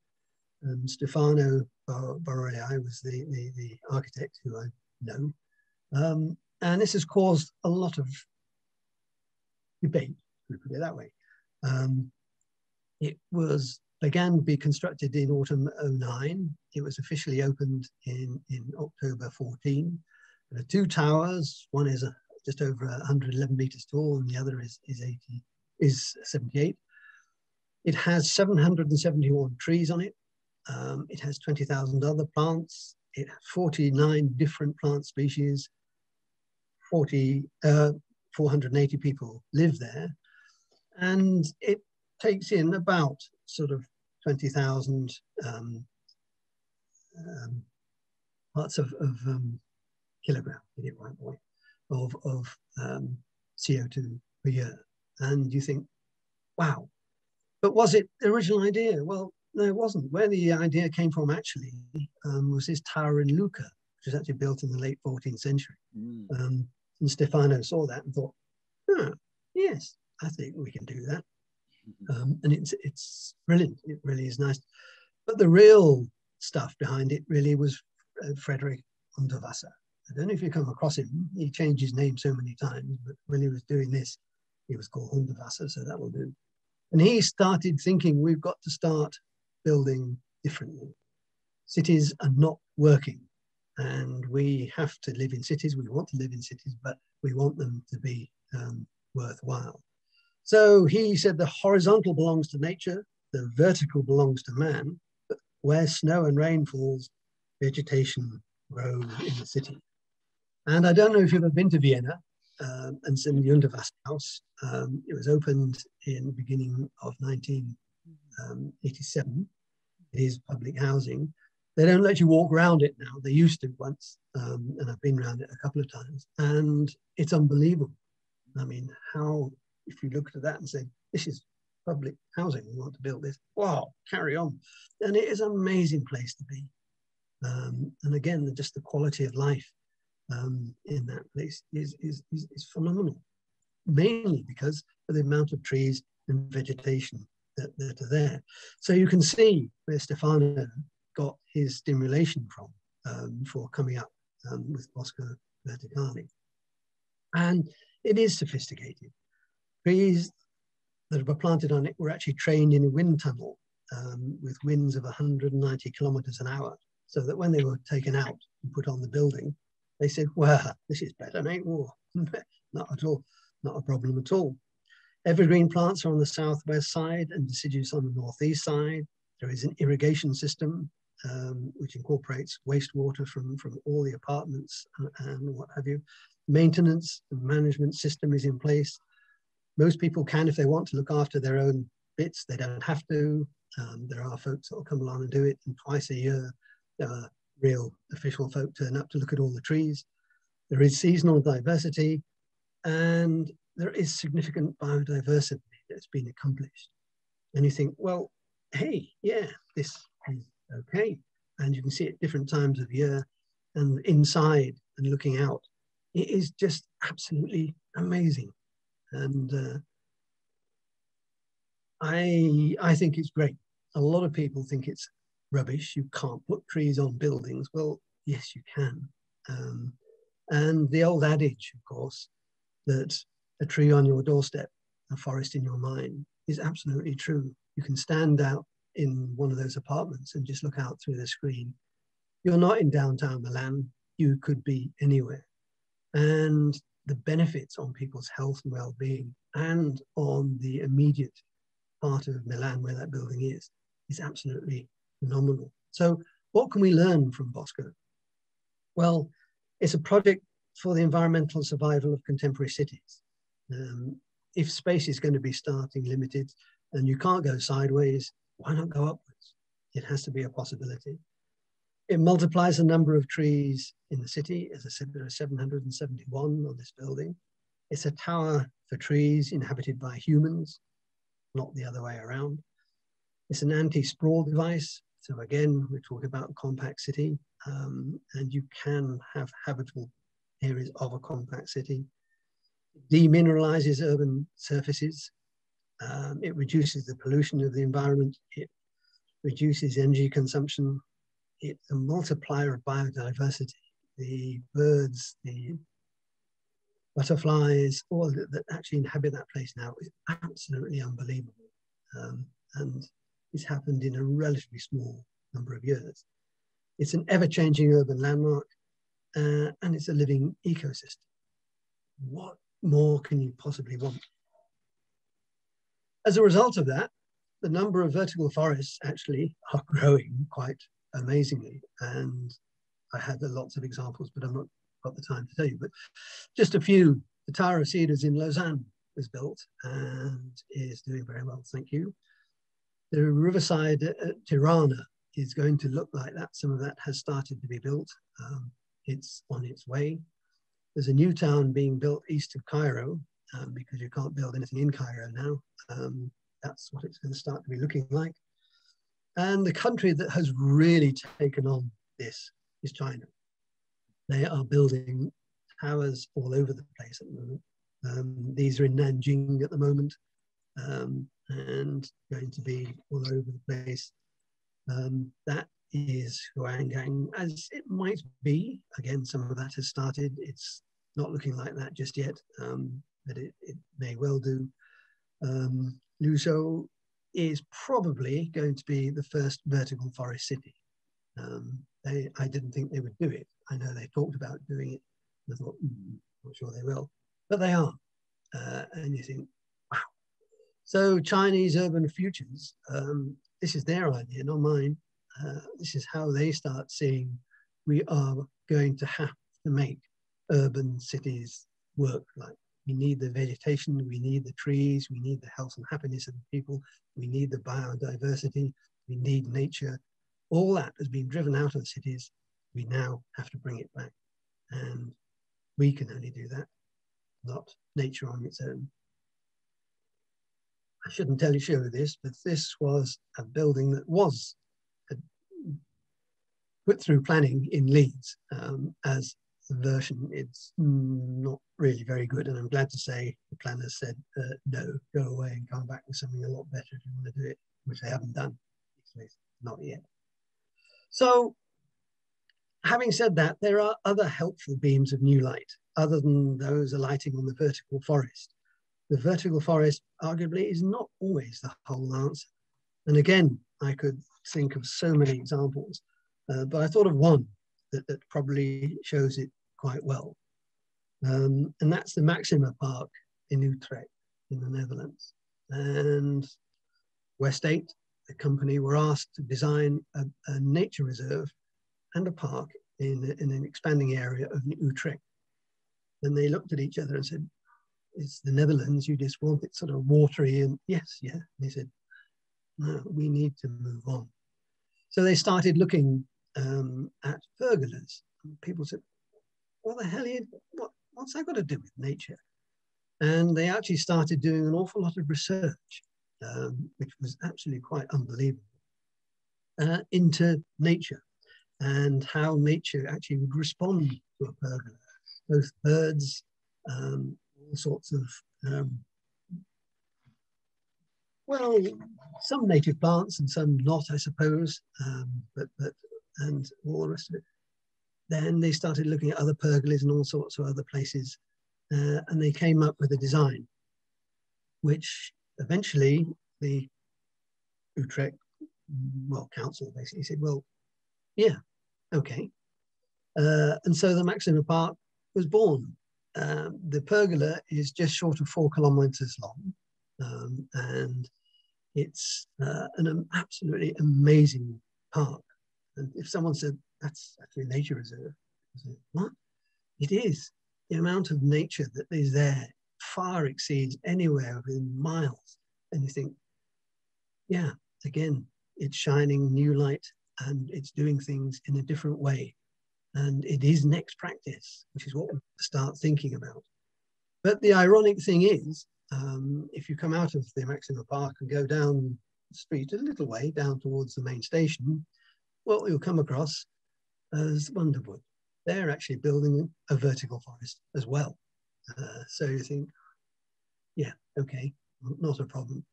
And Stefano Boeri was the, the, the, architect who I know. Um, and this has caused a lot of debate, we put it that way. Um, it was began to be constructed in autumn 09. It was officially opened in, in October 14. There are two towers. One is a, just over 111 meters tall and the other is, is 80, is 78. It has 771 trees on it. Um, it has 20,000 other plants. It has 49 different plant species. 40, uh, 480 people live there. And it takes in about sort of 20,000 um, um, parts of, of um, kilogram, get it right boy, of, of um, CO2 per year. And you think, wow. But was it the original idea? Well, no, it wasn't. Where the idea came from actually um, was this tower in Lucca, which was actually built in the late 14th century. Mm. Um, and Stefano saw that and thought, oh, yes, I think we can do that. Mm-hmm. Um, and it's it's brilliant. It really is nice. But the real stuff behind it really was uh, Frederick Hundertwasser. I don't know if you come across him. He changed his name so many times, but when he was doing this, he was called Hundertwasser, so that will do. And he started thinking we've got to start building differently. Cities are not working, and we have to live in cities. We want to live in cities, but we want them to be um, worthwhile. So he said the horizontal belongs to nature, the vertical belongs to man, but where snow and rain falls, vegetation grows in the city. And I don't know if you've ever been to Vienna um, and seen the Hundertwasser House. Um, it was opened in the beginning of 1987. Um, it is public housing. They don't let you walk around it now. They used to once, um, and I've been around it a couple of times, and it's unbelievable. I mean, how if you look at that and say, this is public housing, we want to build this, wow, carry on. And it is an amazing place to be. Um, and again, just the quality of life um, in that place is, is, is, is, phenomenal, mainly because of the amount of trees and vegetation that, that are there. So you can see where Stefano got his stimulation from um, for coming up um, with Bosco Verticale. And it is sophisticated trees that were planted on it were actually trained in a wind tunnel um, with winds of 190 kilometers an hour. So that when they were taken out and put on the building, they said, well, this is better, mate. Oh, not at all, not a problem at all. Evergreen plants are on the southwest side and deciduous on the northeast side. There is an irrigation system um, which incorporates wastewater from, from all the apartments and, and what have you. Maintenance and management system is in place most people can, if they want to look after their own bits, they don't have to. Um, there are folks that will come along and do it, and twice a year, are real official folk turn up to look at all the trees. There is seasonal diversity, and there is significant biodiversity that's been accomplished. And you think, well, hey, yeah, this is okay. And you can see at different times of year and inside and looking out. It is just absolutely amazing and uh, I I think it's great. A lot of people think it's rubbish. You can't put trees on buildings. Well, yes, you can. Um, and the old adage, of course, that a tree on your doorstep, a forest in your mind, is absolutely true. You can stand out in one of those apartments and just look out through the screen. You're not in downtown Milan. You could be anywhere. And the benefits on people's health and well-being and on the immediate part of Milan where that building is, is absolutely phenomenal. So what can we learn from Bosco? Well, it's a project for the environmental survival of contemporary cities. Um, if space is going to be starting limited and you can't go sideways, why not go upwards? It has to be a possibility. It multiplies the number of trees in the city. As I said, there are 771 on this building. It's a tower for trees inhabited by humans, not the other way around. It's an anti-sprawl device. So again, we're talking about compact city um, and you can have habitable areas of a compact city. Demineralizes urban surfaces. Um, it reduces the pollution of the environment. It reduces energy consumption. It's a multiplier of biodiversity. The birds, the butterflies, all that, that actually inhabit that place now is absolutely unbelievable. Um, and it's happened in a relatively small number of years. It's an ever-changing urban landmark uh, and it's a living ecosystem. What more can you possibly want? As a result of that, the number of vertical forests actually are growing quite amazingly. And I had lots of examples, but I'm not got the time to tell you, but just a few. The Tower of Cedars in Lausanne was built and is doing very well, thank you. The riverside at Tirana is going to look like that. Some of that has started to be built. Um, it's on its way. There's a new town being built east of Cairo um, because you can't build anything in Cairo now. Um, that's what it's going to start to be looking like. And the country that has really taken on this is China. They are building towers all over the place at the moment. Um, these are in Nanjing at the moment um, and going to be all over the place. Um, that is Huanggang, as it might be. Again, some of that has started. It's not looking like that just yet, um, but it, it, may well do. Um, Liuzhou is probably going to be the first vertical forest city. Um, they, I didn't think they would do it. I know they talked about doing it. I thought, mm, not sure they will, but they are. Uh, and you think, wow. So Chinese urban futures, um, this is their idea, not mine. Uh, this is how they start seeing we are going to have to make urban cities work like we need the vegetation, we need the trees, we need the health and happiness of the people, we need the biodiversity, we need nature. All that has been driven out of the cities. We now have to bring it back. And we can only do that, not nature on its own. I shouldn't tell you show this, but this was a building that was put through planning in Leeds um, as version. It's not really very good, and I'm glad to say the planners said uh, no, go away and come back with something a lot better if you want to do it, which they haven't done, not yet. So, having said that, there are other helpful beams of new light other than those alighting on the vertical forest. The vertical forest arguably is not always the whole answer. And again, I could think of so many examples, uh, but I thought of one that, that probably shows it quite well. Um, and that's the Maxima Park in Utrecht in the Netherlands. And West 8, the company, were asked to design a, a nature reserve and a park in, in an expanding area of Utrecht. And they looked at each other and said, it's the Netherlands, you just want it sort of watery and yes, yeah. And they said, no, we need to move on. So they started looking um, at pergolas. And people said, what the hell are you, what, what's that got to do with nature? And they actually started doing an awful lot of research, um, which was absolutely quite unbelievable, uh, into nature and how nature actually would respond to a pergola. Both birds, um, all sorts of um, well, some native plants and some not, I suppose, um, but, but, and all the rest of it. Then they started looking at other pergolas and all sorts of other places, uh, and they came up with a design, which eventually the Utrecht, well, council basically said, well, yeah, okay. Uh, and so the Maxima Park was born. Um, the pergola is just short of four kilometers long, um, and it's uh, an absolutely amazing park. And if someone said, that's actually a nature reserve, I said, what? It is. The amount of nature that is there far exceeds anywhere within miles. And you think, yeah, again, it's shining new light and it's doing things in a different way. And it is next practice, which is what we start thinking about. But the ironic thing is, um, if you come out of the Maxima Park and go down the street a little way down towards the main station, what you'll come across as Wonderwood. They're actually building a vertical forest as well. Uh, so you think, yeah, okay, not a problem.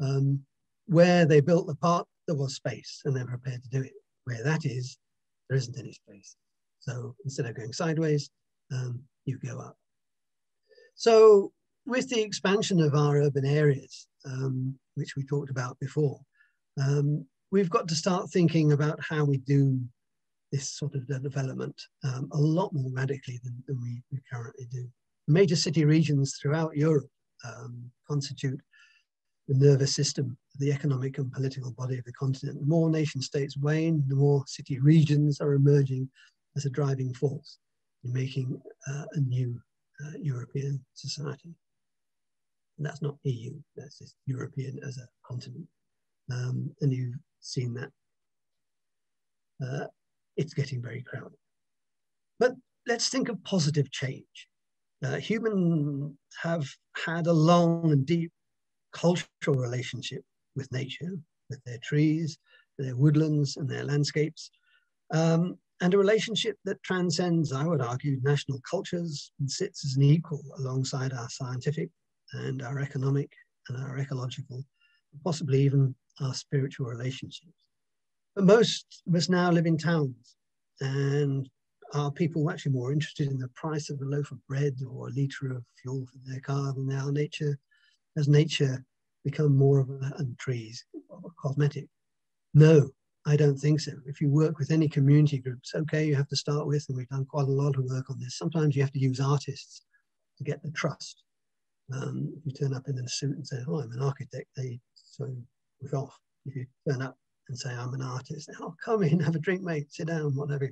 Um, where they built the park, there was space and they're prepared to do it. Where that is, there isn't any space. So instead of going sideways, um, you go up. So with the expansion of our urban areas, um, which we talked about before, um, we've got to start thinking about how we do this sort of development um, a lot more radically than, than we, we, currently do. Major city regions throughout Europe um, constitute the nervous system, the economic and political body of the continent. The more nation states wane, the more city regions are emerging as a driving force in making uh, a new uh, European society. And that's not EU, that's just European as a continent. Um, and you've seen that. Uh, it's getting very crowded. But let's think of positive change. Uh, humans have had a long and deep cultural relationship with nature, with their trees, their woodlands, and their landscapes, um, and a relationship that transcends, I would argue, national cultures and sits as an equal alongside our scientific and our economic and our ecological, possibly even our spiritual relationships. But most of us now live in towns, and are people actually more interested in the price of a loaf of bread or a litre of fuel for their car than they are nature? Has nature become more of a, and trees, of a cosmetic? No, I don't think so. If you work with any community groups, okay, you have to start with, and we've done quite a lot of work on this. Sometimes you have to use artists to get the trust. Um, if you turn up in a suit and say, "Oh, I'm an architect," they so we're off. If you turn up and say, I'm an artist. Oh, come in, have a drink, mate, sit down, whatever,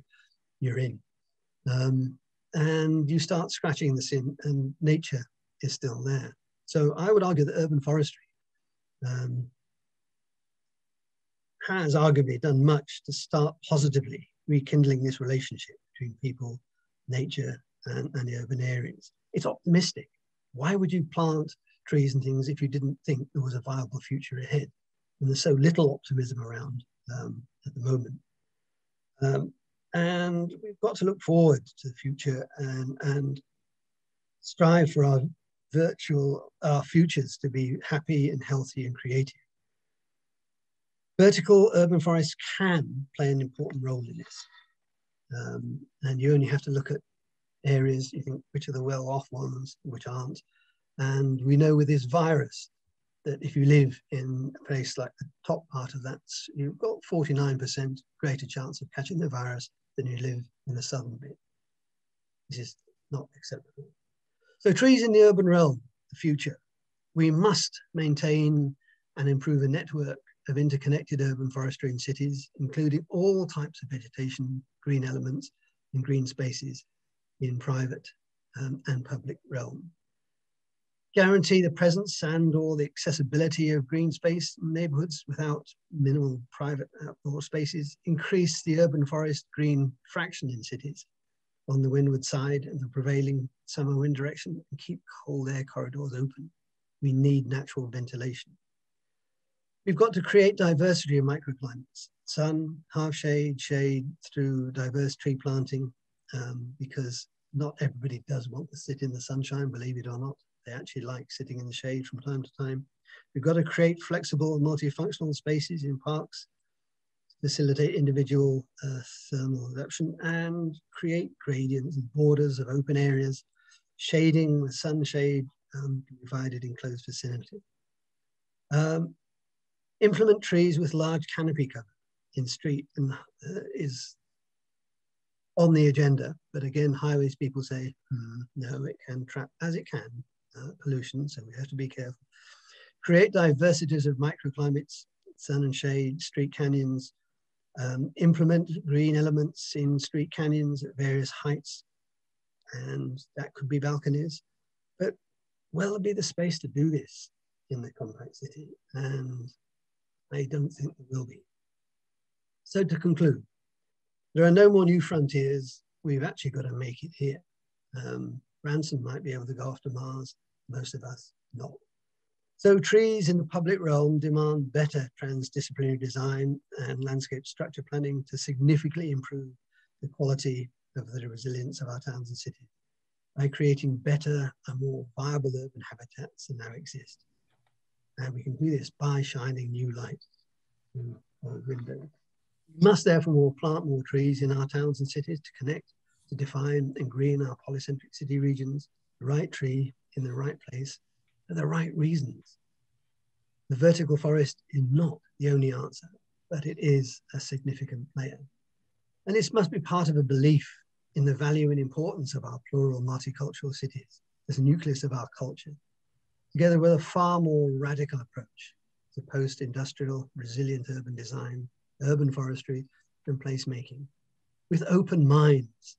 you're in. Um, and you start scratching the sin, and nature is still there. So I would argue that urban forestry um, has arguably done much to start positively rekindling this relationship between people, nature, and, and the urban areas. It's optimistic. Why would you plant trees and things if you didn't think there was a viable future ahead? and there's so little optimism around um, at the moment. Um, and we've got to look forward to the future and, and strive for our virtual, our futures to be happy and healthy and creative. Vertical urban forests can play an important role in this. Um, and you only have to look at areas, you think, which are the well-off ones, which aren't. And we know with this virus, that if you live in a place like the top part of that, you've got 49% greater chance of catching the virus than you live in the southern bit. This is not acceptable. So trees in the urban realm, the future. We must maintain and improve a network of interconnected urban forestry in cities, including all types of vegetation, green elements, and green spaces in private um, and public realm guarantee the presence and or the accessibility of green space in neighborhoods without minimal private outdoor spaces, increase the urban forest green fraction in cities on the windward side of the prevailing summer wind direction and keep cold air corridors open. We need natural ventilation. We've got to create diversity of microclimates, sun, half shade, shade through diverse tree planting, um, because not everybody does want to sit in the sunshine, believe it or not. They actually like sitting in the shade from time to time. We've got to create flexible multifunctional spaces in parks, facilitate individual uh, thermal adaptation and create gradients and borders of open areas, shading with sunshade um, provided in closed vicinity. Um, implement trees with large canopy cover in street and uh, is on the agenda, but again, highways people say, hmm, no, it can trap, as it can, uh, pollution, so we have to be careful. Create diversities of microclimates, sun and shade, street canyons, um, implement green elements in street canyons at various heights, and that could be balconies. But will there be the space to do this in the compact city? And I don't think there will be. So to conclude, there are no more new frontiers. We've actually got to make it here. Um, Branson might be able to go off to Mars, most of us not. So trees in the public realm demand better transdisciplinary design and landscape structure planning to significantly improve the quality of the resilience of our towns and cities by creating better and more viable urban habitats than now exist. And we can do this by shining new light through our windows. We must therefore plant more trees in our towns and cities to connect, to define and green our polycentric city regions, the right tree in the right place for the right reasons. The vertical forest is not the only answer, but it is a significant player. And this must be part of a belief in the value and importance of our plural multicultural cities as a nucleus of our culture, together with a far more radical approach to post-industrial resilient urban design, urban forestry, and placemaking, with open minds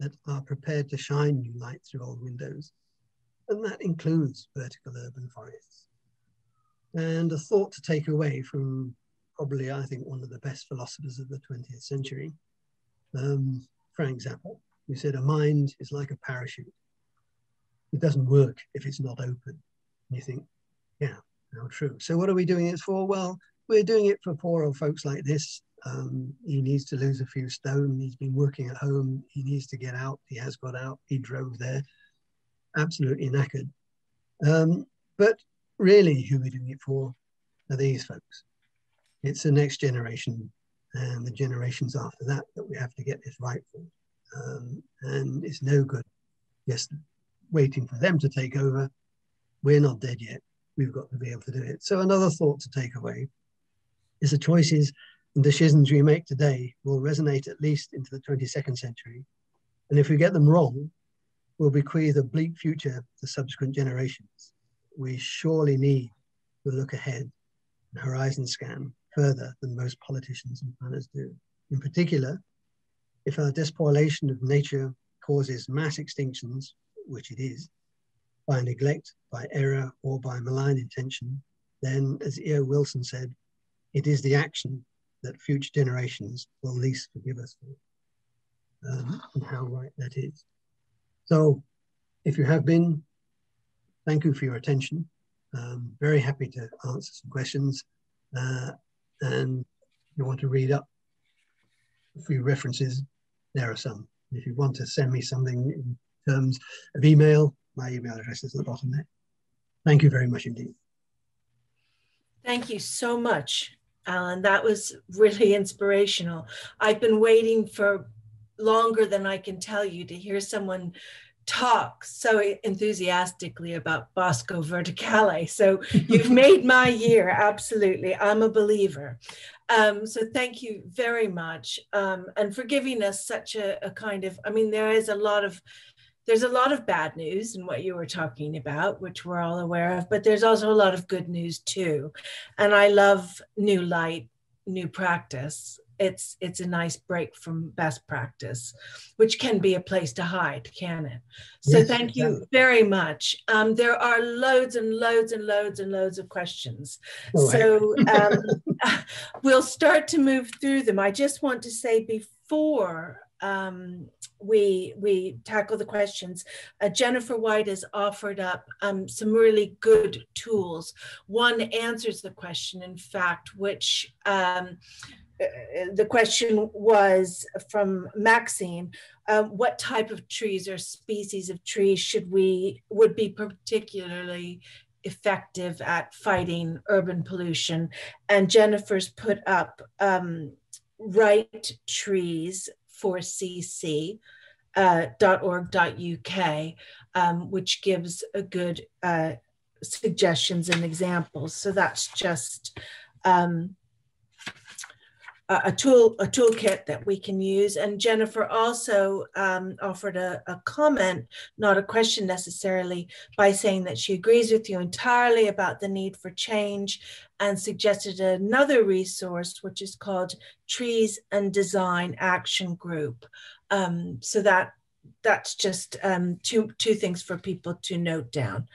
that are prepared to shine new light through old windows and that includes vertical urban forests. And a thought to take away from probably, I think, one of the best philosophers of the 20th century, um, Frank Zappa, who said, a mind is like a parachute. It doesn't work if it's not open. And you think, yeah, how true. So what are we doing it for? Well, we're doing it for poor old folks like this. Um, he needs to lose a few stone. He's been working at home. He needs to get out. He has got out. He drove there absolutely knackered. Um, but really, who we're doing it for are these folks. It's the next generation and the generations after that that we have to get this right for. Um, and it's no good just waiting for them to take over. We're not dead yet. We've got to be able to do it. So, another thought to take away is the choices and decisions we make today will resonate at least into the 22nd century. And if we get them wrong, we'll bequeath a bleak future to subsequent generations. We surely need to look ahead and horizon scan further than most politicians and planners do. In particular, if our despoilation of nature causes mass extinctions, which it is, by neglect, by error, or by malign intention, then, as E.O. Wilson said, it is the action that future generations will least forgive us for. Um, and how right that is. So if you have been, thank you for your attention. Um, very happy to answer some questions. Uh, and you want to read up a few references, there are some. If you want to send me something in terms of email, my email address is at the bottom there. Thank you very much indeed. Thank you so much, Alan. That was really inspirational. I've been waiting for longer than I can tell you to hear someone talk so enthusiastically about Bosco Verticale. So you've made my year, absolutely. I'm a believer. Um, so thank you very much. Um, and for giving us such a, a, kind of, I mean, there is a lot of, there's a lot of bad news in what you were talking about, which we're all aware of, but there's also a lot of good news too. And I love new light, new practice. It's it's a nice break from best practice which can be a place to hide can it? So yes, thank you very much. Um, there are loads and loads and loads and loads of questions. Oh, so um, we'll start to move through them. I just want to say before um, we we tackle the questions. Uh, Jennifer White has offered up um, some really good tools. One answers the question, in fact, which um, the question was from Maxine, um, what type of trees or species of trees should we, would be particularly effective at fighting urban pollution? And Jennifer's put up um, right trees for CC. Uh, .org.uk, um, which gives a good uh, suggestions and examples. So that's just um, a tool a toolkit that we can use and jennifer also um, offered a, a, comment not a question necessarily by saying that she agrees with you entirely about the need for change and suggested another resource which is called trees and design action group um, so that that's just um, two two things for people to note down.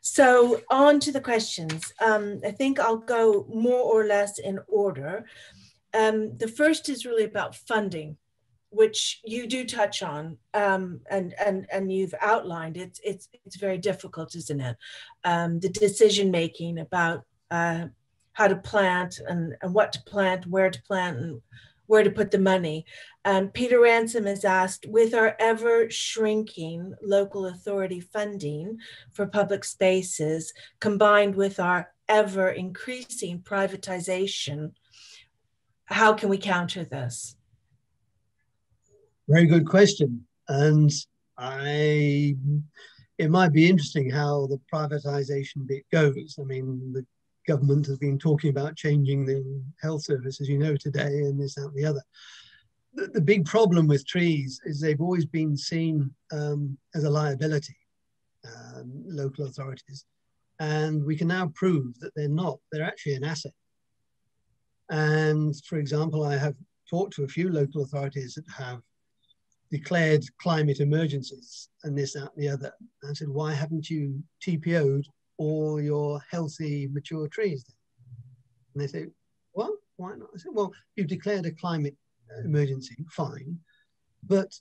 So on to the questions. Um, I think I'll go more or less in order. Um, the first is really about funding, which you do touch on, um, and and and you've outlined. It's it's it's very difficult, isn't it? Um, the decision making about uh, how to plant and, and what to plant, where to plant, and where to put the money. Um, Peter Ransom has asked, with our ever shrinking local authority funding for public spaces, combined with our ever increasing privatization, how can we counter this? Very good question. And I, it might be interesting how the privatization bit goes. I mean, the government has been talking about changing the health service, as you know, today, and this, that, and the other. The, the big problem with trees is they've always been seen um, as a liability, um, local authorities. And we can now prove that they're not, they're actually an asset. And for example, I have talked to a few local authorities that have declared climate emergencies and this, that, and the other. And I said, why haven't you TPO'd all your healthy, mature trees. And they say, well, why not? I said, well, you've declared a climate emergency, fine. But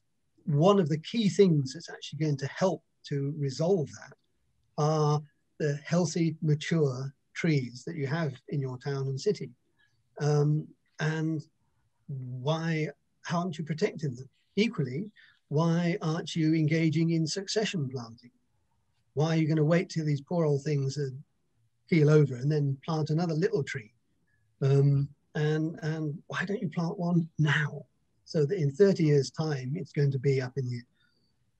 one of the key things that's actually going to help to resolve that are the healthy, mature trees that you have in your town and city. Um, and why aren't you protecting them? Equally, why aren't you engaging in succession planting? Why are you going to wait till these poor old things uh, keel over and then plant another little tree? Um, and, and why don't you plant one now? So that in 30 years' time, it's going to be up in the air.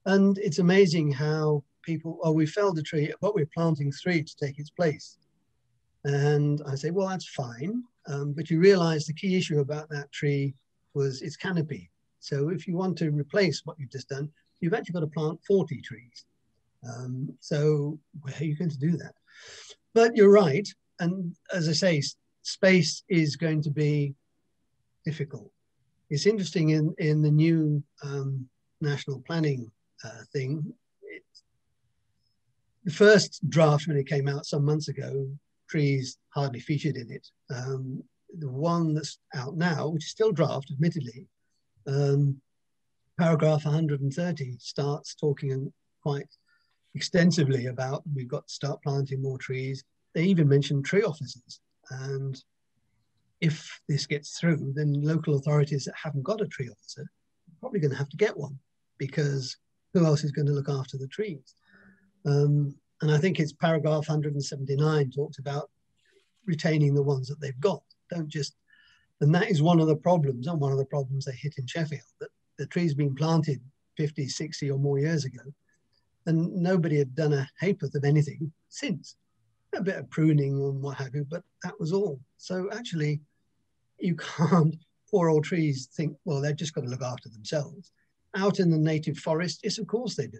And it's amazing how people, oh, we felled a tree, but we're planting three to take its place. And I say, well, that's fine. Um, but you realize the key issue about that tree was its canopy. So if you want to replace what you've just done, you've actually got to plant 40 trees. Um, so where are you going to do that? But you're right. And as I say, space is going to be difficult. It's interesting in, in the new um, national planning uh, thing. It, the first draft, when it came out some months ago, trees hardly featured in it. Um, the one that's out now, which is still draft, admittedly, um, paragraph 130 starts talking quite extensively about we've got to start planting more trees. They even mention tree officers. And if this gets through, then local authorities that haven't got a tree officer are probably going to have to get one because who else is going to look after the trees? Um, and I think it's paragraph 179 talks about retaining the ones that they've got. Don't just, and that is one of the problems, and one of the problems they hit in Sheffield, that the trees being planted 50, 60 or more years ago and nobody had done a ha'porth of anything since. A bit of pruning and what have you, but that was all. So actually, you can't, poor old trees think, well, they've just got to look after themselves. Out in the native forest, yes, of course they do.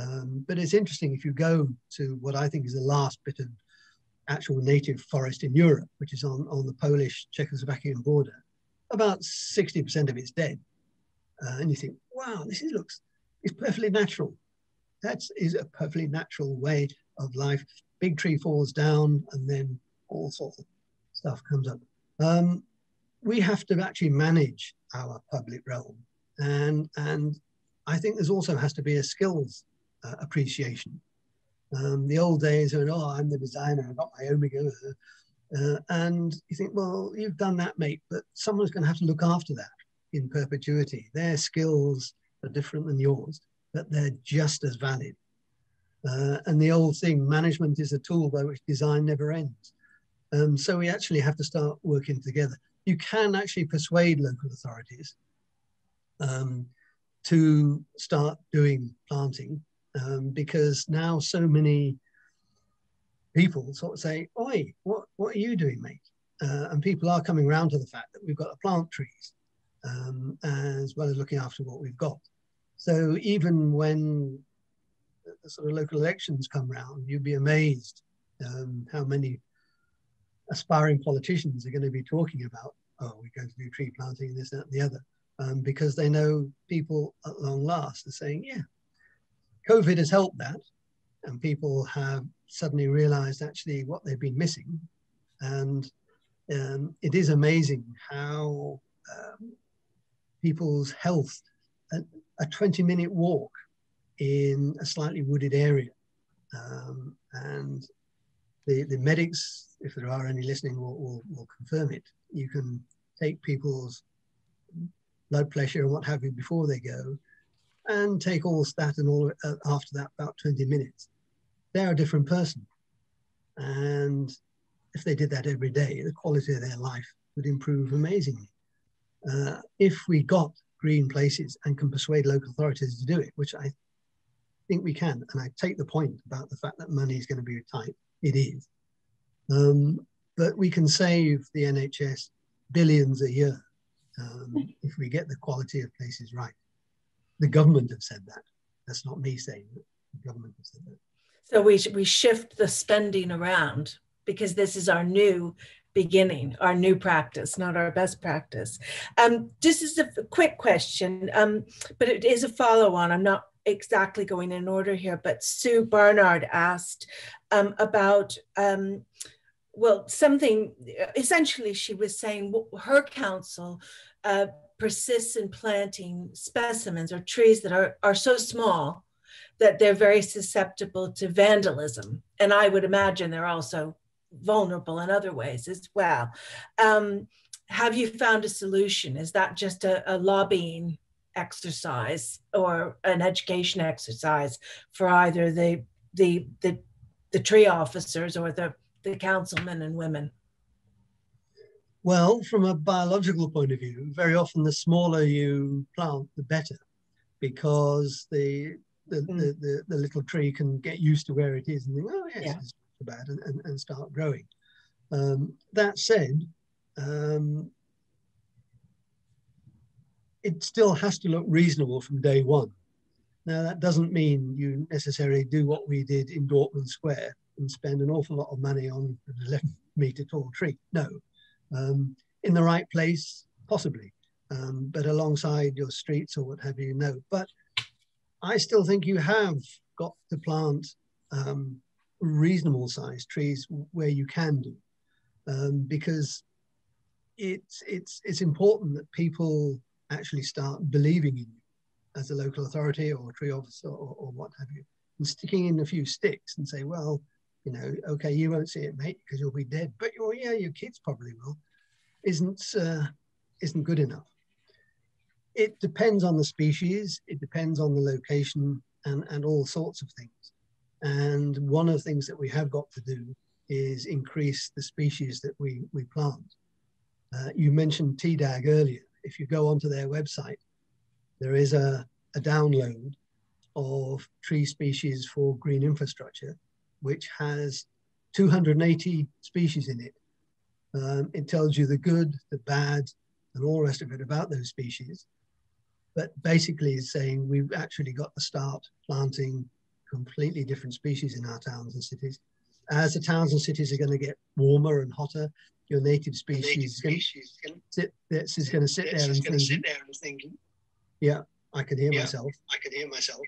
Um, but it's interesting if you go to what I think is the last bit of actual native forest in Europe, which is on, on the Polish Czechoslovakian border, about 60% of it's dead. Uh, and you think, wow, this is, looks, it's perfectly natural. That is a perfectly natural way of life. Big tree falls down and then all sorts of stuff comes up. Um, we have to actually manage our public realm. And, and I think there's also has to be a skills uh, appreciation. Um, the old days are, oh, I'm the designer, I've got my Omega. Uh, and you think, well, you've done that, mate, but someone's going to have to look after that in perpetuity. Their skills are different than yours but they're just as valid. Uh, and the old thing, management is a tool by which design never ends. Um, so we actually have to start working together. You can actually persuade local authorities um, to start doing planting um, because now so many people sort of say, Oi, what, what are you doing, mate? Uh, and people are coming around to the fact that we've got to plant trees um, as well as looking after what we've got. So even when the sort of local elections come round, you'd be amazed um, how many aspiring politicians are going to be talking about, oh, we're going to do tree planting and this, that, and the other, um, because they know people at long last are saying, yeah, COVID has helped that. And people have suddenly realized actually what they've been missing. And um, it is amazing how um, people's health, a, a, 20 minute walk in a slightly wooded area. Um, and the, the medics, if there are any listening, will, will, will confirm it. You can take people's blood pressure and what have you before they go and take all stat and all uh, after that about 20 minutes. They're a different person. And if they did that every day, the quality of their life would improve amazingly. Uh, if we got green places and can persuade local authorities to do it, which I think we can, and I take the point about the fact that money is going to be tight, it is. Um, but we can save the NHS billions a year um, if we get the quality of places right. The government have said that. That's not me saying it. The government have said that. So we, we shift the spending around because this is our new beginning, our new practice, not our best practice. Um, this is a quick question, um, but it is a follow on. I'm not exactly going in order here, but Sue Barnard asked um, about, um, well, something essentially she was saying her council uh, persists in planting specimens or trees that are, are so small that they're very susceptible to vandalism. And I would imagine they're also vulnerable in other ways as well. Um, have you found a solution? Is that just a, a lobbying exercise or an education exercise for either the the the, the tree officers or the, the councilmen and women? Well, from a biological point of view, very often the smaller you plant, the better, because the the, mm. the, the, the, little tree can get used to where it is and think, oh yes, yeah bad and, and, and start growing. Um, that said, um, it still has to look reasonable from day one. Now, that doesn't mean you necessarily do what we did in Dortmund Square and spend an awful lot of money on an 11 meter tall tree. No. Um, in the right place, possibly, um, but alongside your streets or what have you, no. But I still think you have got to plant um, reasonable sized trees where you can do, um, because it's it's it's important that people actually start believing in you as a local authority or tree officer or, or what have you, and sticking in a few sticks and say, well, you know, okay, you won't see it, mate, because you'll be dead, but your yeah, your kids probably will, isn't uh, isn't good enough. It depends on the species, it depends on the location, and and all sorts of things. And one of the things that we have got to do is increase the species that we, we plant. Uh, you mentioned TDAG earlier. If you go onto their website, there is a, a download of tree species for green infrastructure, which has 280 species in it. Um, it tells you the good, the bad, and all the rest of it about those species. But basically, it's saying we've actually got to start planting completely different species in our towns and cities. As the towns and cities are going to get warmer and hotter, your native species, native species can, sit, is going to sit there and think, sit there and thinking. Yeah, I can hear yeah, myself. I can hear myself.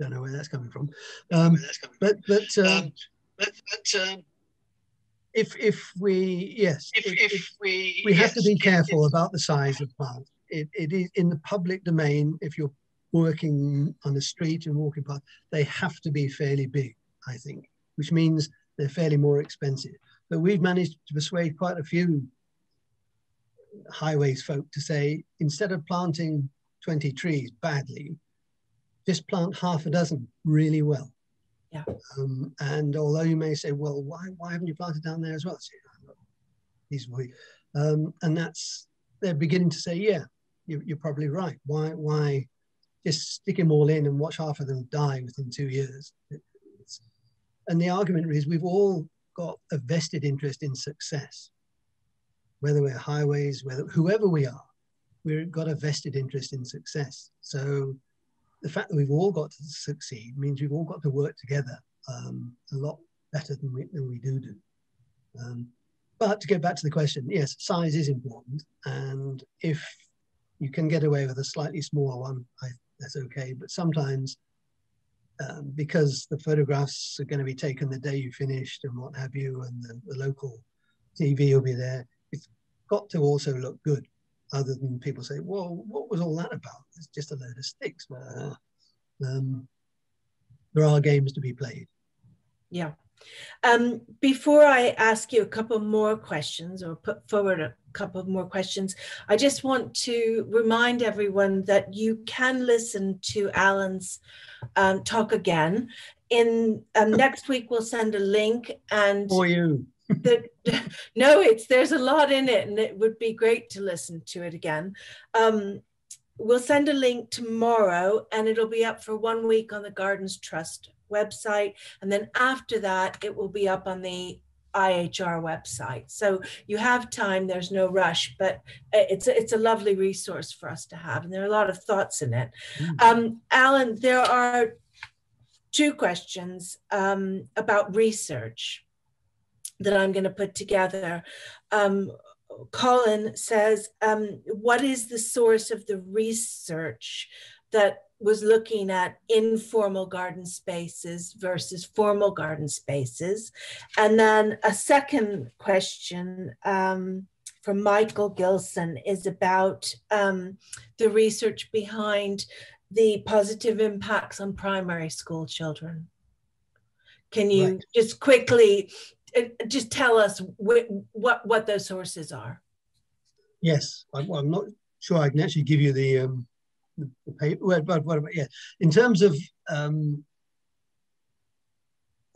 Don't know where that's coming from. Um, that's coming but but, um, um, but but um, if if we yes if, if, if we we yes, have to be careful about the size of plants. It, it is in the public domain. If you're working on the street and walking path, they have to be fairly big, I think, which means they're fairly more expensive. But we've managed to persuade quite a few highways folk to say, instead of planting 20 trees badly, just plant half a dozen really well. Yeah. Um, and although you may say, well, why, why haven't you planted down there as well? These um, and that's, they're beginning to say, yeah, you, are probably right. Why, why just stick them all in and watch half of them die within two years. It's, and the argument is we've all got a vested interest in success, whether we're highways, whether whoever we are, we've got a vested interest in success. So the fact that we've all got to succeed means we've all got to work together um, a lot better than we, than we do do. Um, but to get back to the question, yes, size is important. And if you can get away with a slightly smaller one, I that's okay. But sometimes, um, because the photographs are going to be taken the day you finished and what have you, and the, the local TV will be there. It's got to also look good, other than people say, well, what was all that about? It's just a load of sticks. Um, there are games to be played. Yeah. Um, before I ask you a couple more questions or put forward a couple more questions, I just want to remind everyone that you can listen to Alan's um, talk again. In um, next week, we'll send a link and for you. The, no, it's there's a lot in it, and it would be great to listen to it again. Um, we'll send a link tomorrow, and it'll be up for one week on the Gardens Trust website. And then after that, it will be up on the IHR website. So you have time, there's no rush, but it's a, it's a lovely resource for us to have. And there are a lot of thoughts in it. Mm. Um, Alan, there are two questions um, about research that I'm going to put together. Um, Colin says, um, what is the source of the research that was looking at informal garden spaces versus formal garden spaces. And then a second question um, from Michael Gilson is about um, the research behind the positive impacts on primary school children. Can you right. just quickly just tell us wh what what those sources are? Yes, I'm, I'm, not sure I can actually give you the um, the, the paper. What, what, what, yeah, in terms of um,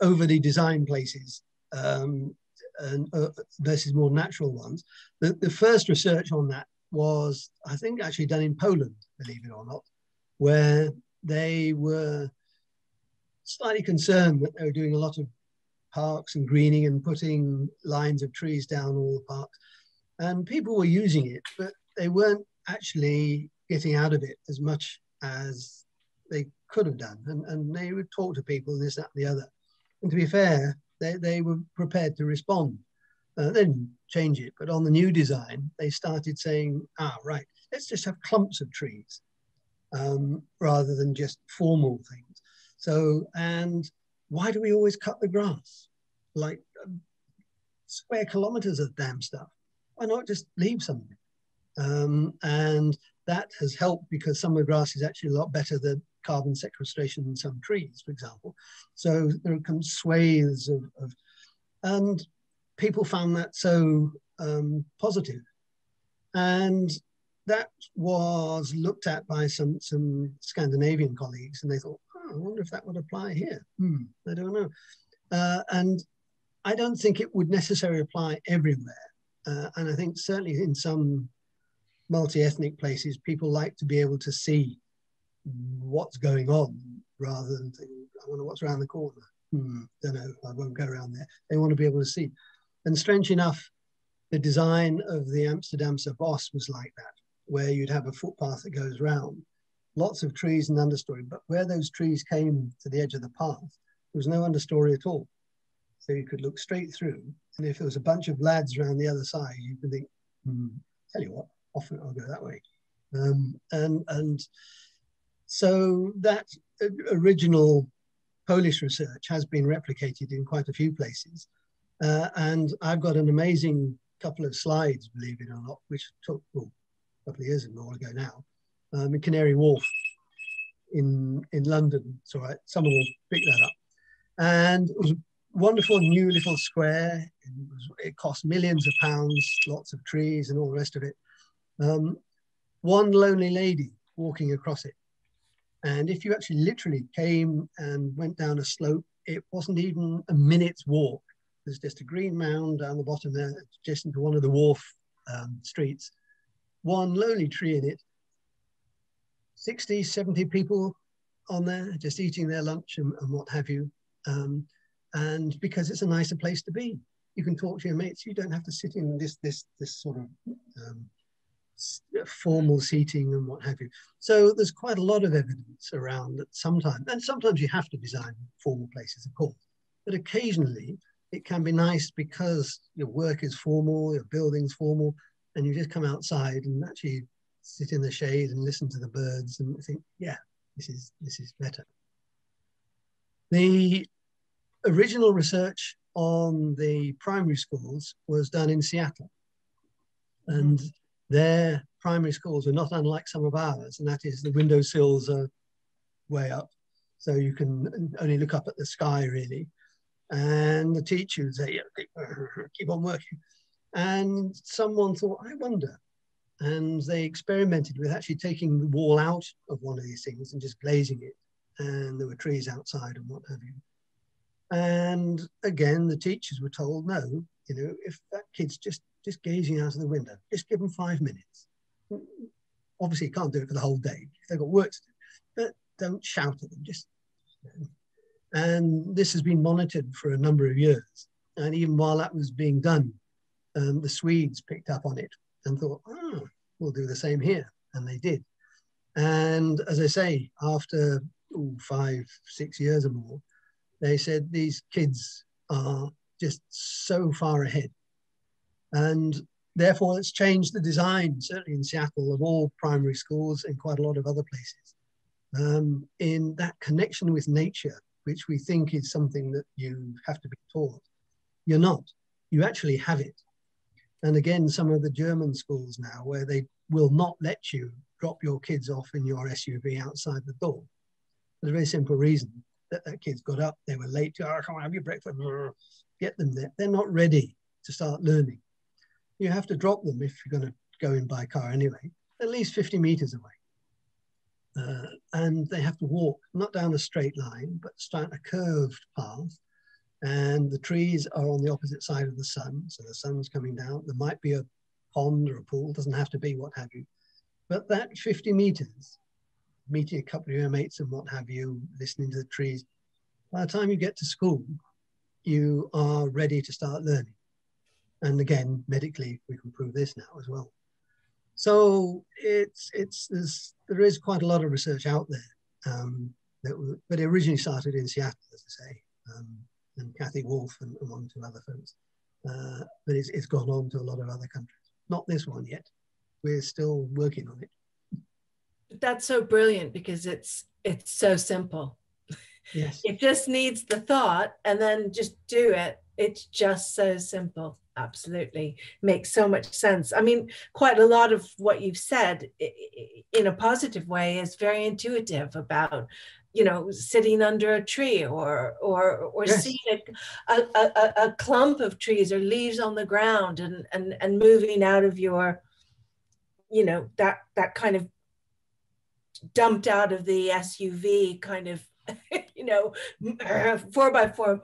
overly designed places um, and uh, versus more natural ones, the, the first research on that was, I think, actually done in Poland, believe it or not, where they were slightly concerned that they were doing a lot of parks and greening and putting lines of trees down all the parks. And people were using it, but they weren't actually getting out of it as much as they could have done. And, and they would talk to people, this, that, and the other. And to be fair, they, they were prepared to respond. Uh, they didn't change it, but on the new design, they started saying, ah, right, let's just have clumps of trees um, rather than just formal things. So, and why do we always cut the grass? Like um, square kilometers of damn stuff. Why not just leave some um, and that has helped because some of the grass is actually a lot better than carbon sequestration than some trees, for example. So there come swathes of, of and people found that so um, positive. And that was looked at by some, some Scandinavian colleagues and they thought, oh, I wonder if that would apply here. Hmm, I don't know. Uh, and I don't think it would necessarily apply everywhere. Uh, and I think certainly in some multi-ethnic places, people like to be able to see what's going on rather than think, I wonder what's around the corner. Hmm, don't know, I won't go around there. They want to be able to see. And strange enough, the design of the Amsterdamse Bos was like that, where you'd have a footpath that goes round, lots of trees and understory, but where those trees came to the edge of the path, there was no understory at all. So you could look straight through. And if there was a bunch of lads around the other side, you could think, hmm, tell you what, often I'll go that way. Um, and, and so that original Polish research has been replicated in quite a few places. Uh, and I've got an amazing couple of slides, believe it or not, which took well, a couple of years ago now, um, in Canary Wharf in, in London. So I, someone will pick that up. And it was a wonderful new little square. It, was, it cost millions of pounds, lots of trees and all the rest of it um, one lonely lady walking across it. And if you actually literally came and went down a slope, it wasn't even a minute's walk. There's just a green mound down the bottom there, just into one of the wharf um, streets. One lonely tree in it, 60, 70 people on there, just eating their lunch and, and what have you. Um, and because it's a nicer place to be, you can talk to your mates. You don't have to sit in this this this sort of um, formal seating and what have you. So there's quite a lot of evidence around that sometimes, and sometimes you have to design formal places, of course, but occasionally it can be nice because your work is formal, your building's formal, and you just come outside and actually sit in the shade and listen to the birds and think, yeah, this is this is better. The original research on the primary schools was done in Seattle. And hmm. their primary schools are not unlike some of ours, and that is the window sills are way up. So you can only look up at the sky really. And the teachers say, keep on working. And someone thought, I wonder. And they experimented with actually taking the wall out of one of these things and just glazing it. And there were trees outside and what have you. And again, the teachers were told, no, you know, if that kid's just just gazing out of the window, just give them five minutes. Obviously, you can't do it for the whole day. They've got work to do, but don't shout at them. Just and this has been monitored for a number of years. And even while that was being done, um, the Swedes picked up on it and thought, oh, we'll do the same here. And they did. And as I say, after ooh, five, six years or more, they said these kids are just so far ahead. And therefore, it's changed the design, certainly in Seattle, of all primary schools and quite a lot of other places. Um, in that connection with nature, which we think is something that you have to be taught, you're not. You actually have it. And again, some of the German schools now, where they will not let you drop your kids off in your SUV outside the door. There's a very simple reason that that kids got up, they were late, oh, come on, have your breakfast, get them there. They're not ready to start learning. You have to drop them if you're going to go in by car anyway, at least 50 meters away. Uh, and they have to walk, not down a straight line, but start a curved path. And the trees are on the opposite side of the sun. So the sun's coming down. There might be a pond or a pool, doesn't have to be, what have you. But that 50 meters meeting a couple of your mates and what have you, listening to the trees. By the time you get to school, you are ready to start learning. And again, medically, we can prove this now as well. So it's it's there's, there is quite a lot of research out there, um, that but it originally started in Seattle, as I say, um, and Kathy Wolf and, and one or two other folks. Uh, but it's, it's gone on to a lot of other countries. Not this one yet. We're still working on it that's so brilliant because it's it's so simple. Yes. It just needs the thought and then just do it. It's just so simple. Absolutely. Makes so much sense. I mean, quite a lot of what you've said in a positive way is very intuitive about you know sitting under a tree or or or yes. seeing a, a, a, a clump of trees or leaves on the ground and and and moving out of your you know that that kind of dumped out of the SUV kind of you know er, four by four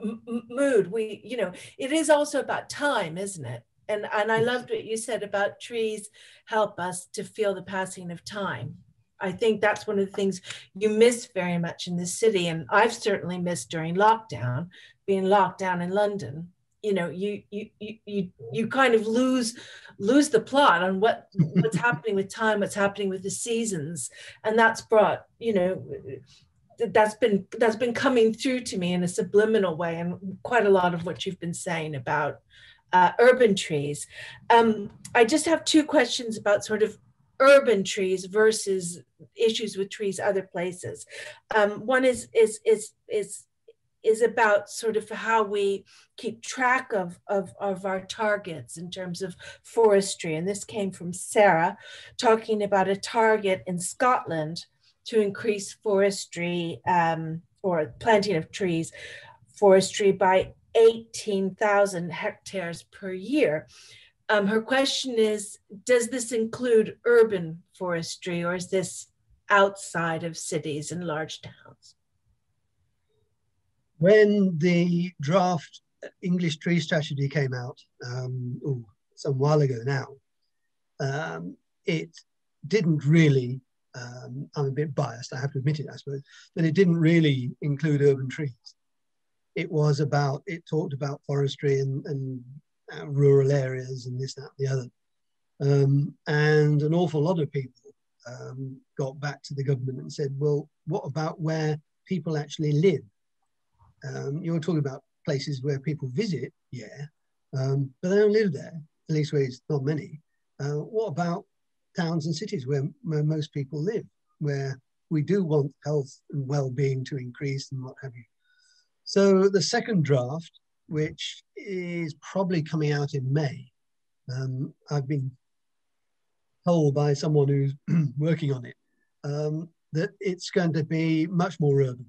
mood. We you know it is also about time isn't it? And and i loved what you said about trees help us to feel the passing of time. I think that's one of the things you miss very much in the city and i've certainly missed during lockdown being locked down in london. You know you you you you kind of lose lose the plot on what what's happening with time what's happening with the seasons. And that's brought you know that's been that's been coming through to me in a subliminal way and quite a lot of what you've been saying about uh, urban trees um, i just have two questions about sort of urban trees versus issues with trees other places um, one is is is is is about sort of how we keep track of, of, of our targets in terms of forestry. And this came from Sarah talking about a target in Scotland to increase forestry um, or planting of trees, forestry by 18,000 hectares per year. Um, her question is Does this include urban forestry or is this outside of cities and large towns? when the draft English tree strategy came out um, ooh, some while ago now, um, it didn't really, um, I'm a bit biased, I have to admit it, I suppose, but it didn't really include urban trees. It was about, it talked about forestry and, and uh, rural areas and this, that, and the other. Um, and an awful lot of people um, got back to the government and said, well, what about where people actually live? Um, you're talking about places where people visit, yeah, um, but they don't live there, at least where it's not many. Uh, what about towns and cities where, where most people live, where we do want health and well-being to increase and what have you. So the second draft which is probably coming out in May. Um, I've been told by someone who's working on it um, that it's going to be much more urban.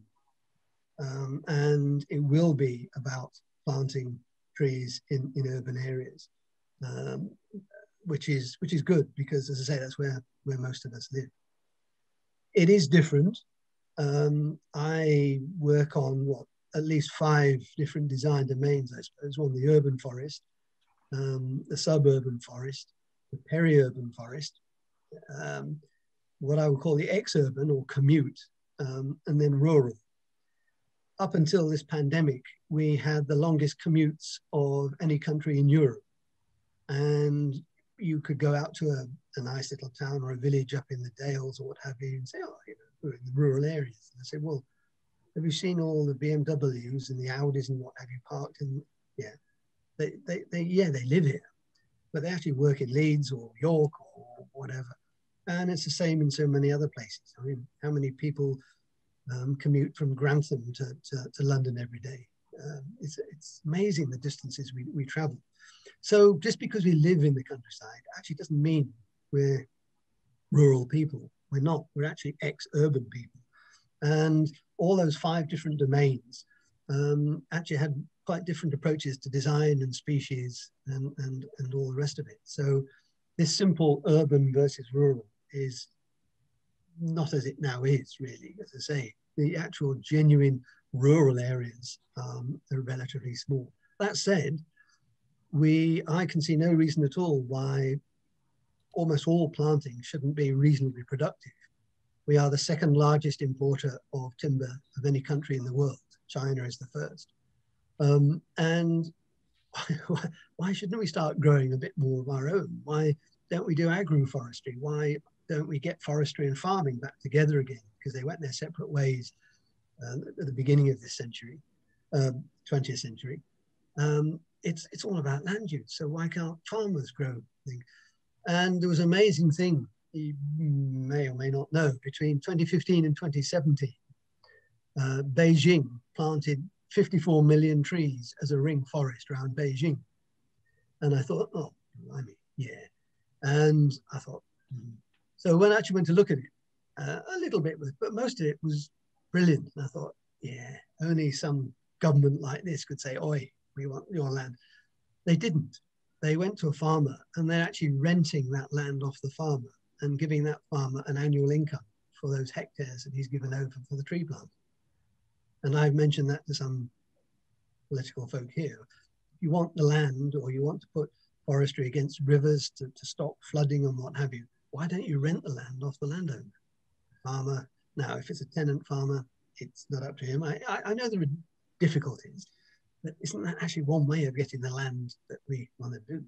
Um, and it will be about planting trees in, in urban areas, um, which is which is good because, as I say, that's where where most of us live. It is different. Um, I work on what at least five different design domains, I suppose. One, the urban forest, um, the suburban forest, the peri-urban forest, um, what I would call the ex-urban or commute, um, and then rural. Up until this pandemic, we had the longest commutes of any country in Europe. And you could go out to a, a nice little town or a village up in the Dales or what have you and say, oh, you know, in the rural areas. And I say, well, have you seen all the BMWs and the Audis and what have you parked in? Yeah, they, they, they yeah, they live here, but they actually work in Leeds or York or whatever. And it's the same in so many other places. I mean, how many people um, commute from Grantham to, to, to London every day? Um, it's, it's amazing the distances we, we travel. So just because we live in the countryside actually doesn't mean we're rural people. We're not. We're actually ex-urban people. And all those five different domains um, actually had quite different approaches to design and species and, and, and all the rest of it. So this simple urban versus rural is not as it now is, really, as I say. The actual genuine rural areas um, are relatively small. That said, we, I can see no reason at all why almost all planting shouldn't be reasonably productive. We are the second largest importer of timber of any country in the world. China is the first. Um, and why shouldn't we start growing a bit more of our own? Why don't we do agroforestry? Why don't we get forestry and farming back together again? Because they went their separate ways uh, at the beginning of this century, um, 20th century. Um, it's, it's all about land use. So why can't farmers grow things? And there was an amazing thing you may or may not know, between 2015 and 2017, uh, Beijing planted 54 million trees as a ring forest around Beijing. And I thought, oh, I mean, yeah. And I thought, hmm. so when I actually went to look at it, uh, a little bit, but most of it was brilliant. And I thought, yeah, only some government like this could say, oi, we want your land. They didn't. They went to a farmer and they're actually renting that land off the farmer and giving that farmer an annual income for those hectares that he's given over for the tree plant. And I've mentioned that to some political folk here. You want the land or you want to put forestry against rivers to, to stop flooding and what have you, why don't you rent the land off the landowner? Farmer, now if it's a tenant farmer, it's not up to him. I, I, I know there are difficulties, but isn't that actually one way of getting the land that we want to do?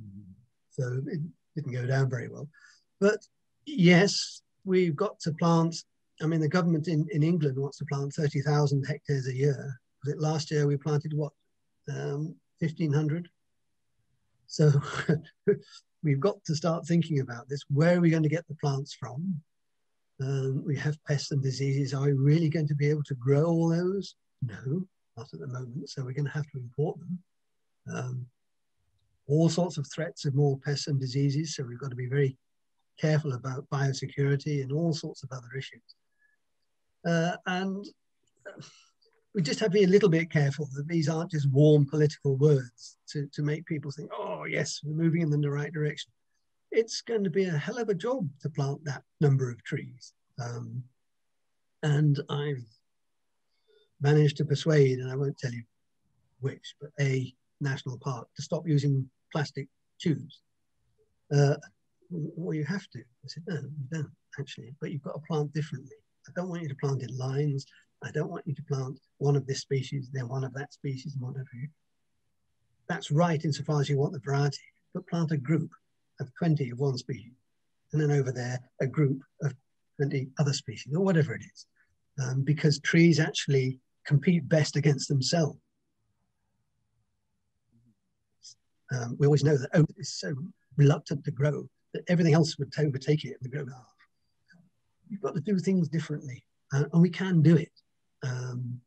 Mm-hmm. So it, didn't go down very well. But yes, we've got to plant. I mean, the government in, in England wants to plant 30,000 hectares a year. Was it last year we planted what, um, 1,500? So we've got to start thinking about this. Where are we going to get the plants from? Um, we have pests and diseases. Are we really going to be able to grow all those? No, at the moment. So we're going to have to import them. Um, all sorts of threats of more pests and diseases. So we've got to be very careful about biosecurity and all sorts of other issues. Uh, and we just have to be a little bit careful that these aren't just warm political words to, to make people think, oh, yes, we're moving in the right direction. It's going to be a hell of a job to plant that number of trees. Um, and I've managed to persuade, and I won't tell you which, but a national park to stop using plastic tubes. Uh, well, you have to. I said, no, you don't actually, but you've got to plant differently. I don't want you to plant in lines. I don't want you to plant one of this species, then one of that species, and whatever. That's right insofar as you want the variety, but plant a group of 20 of one species, and then over there, a group of 20 other species, or whatever it is. Um, because trees actually compete best against themselves. Um, we always know that oak is so reluctant to grow that everything else would overtake it and grow half. We've got to do things differently, uh, and we can do it. Um,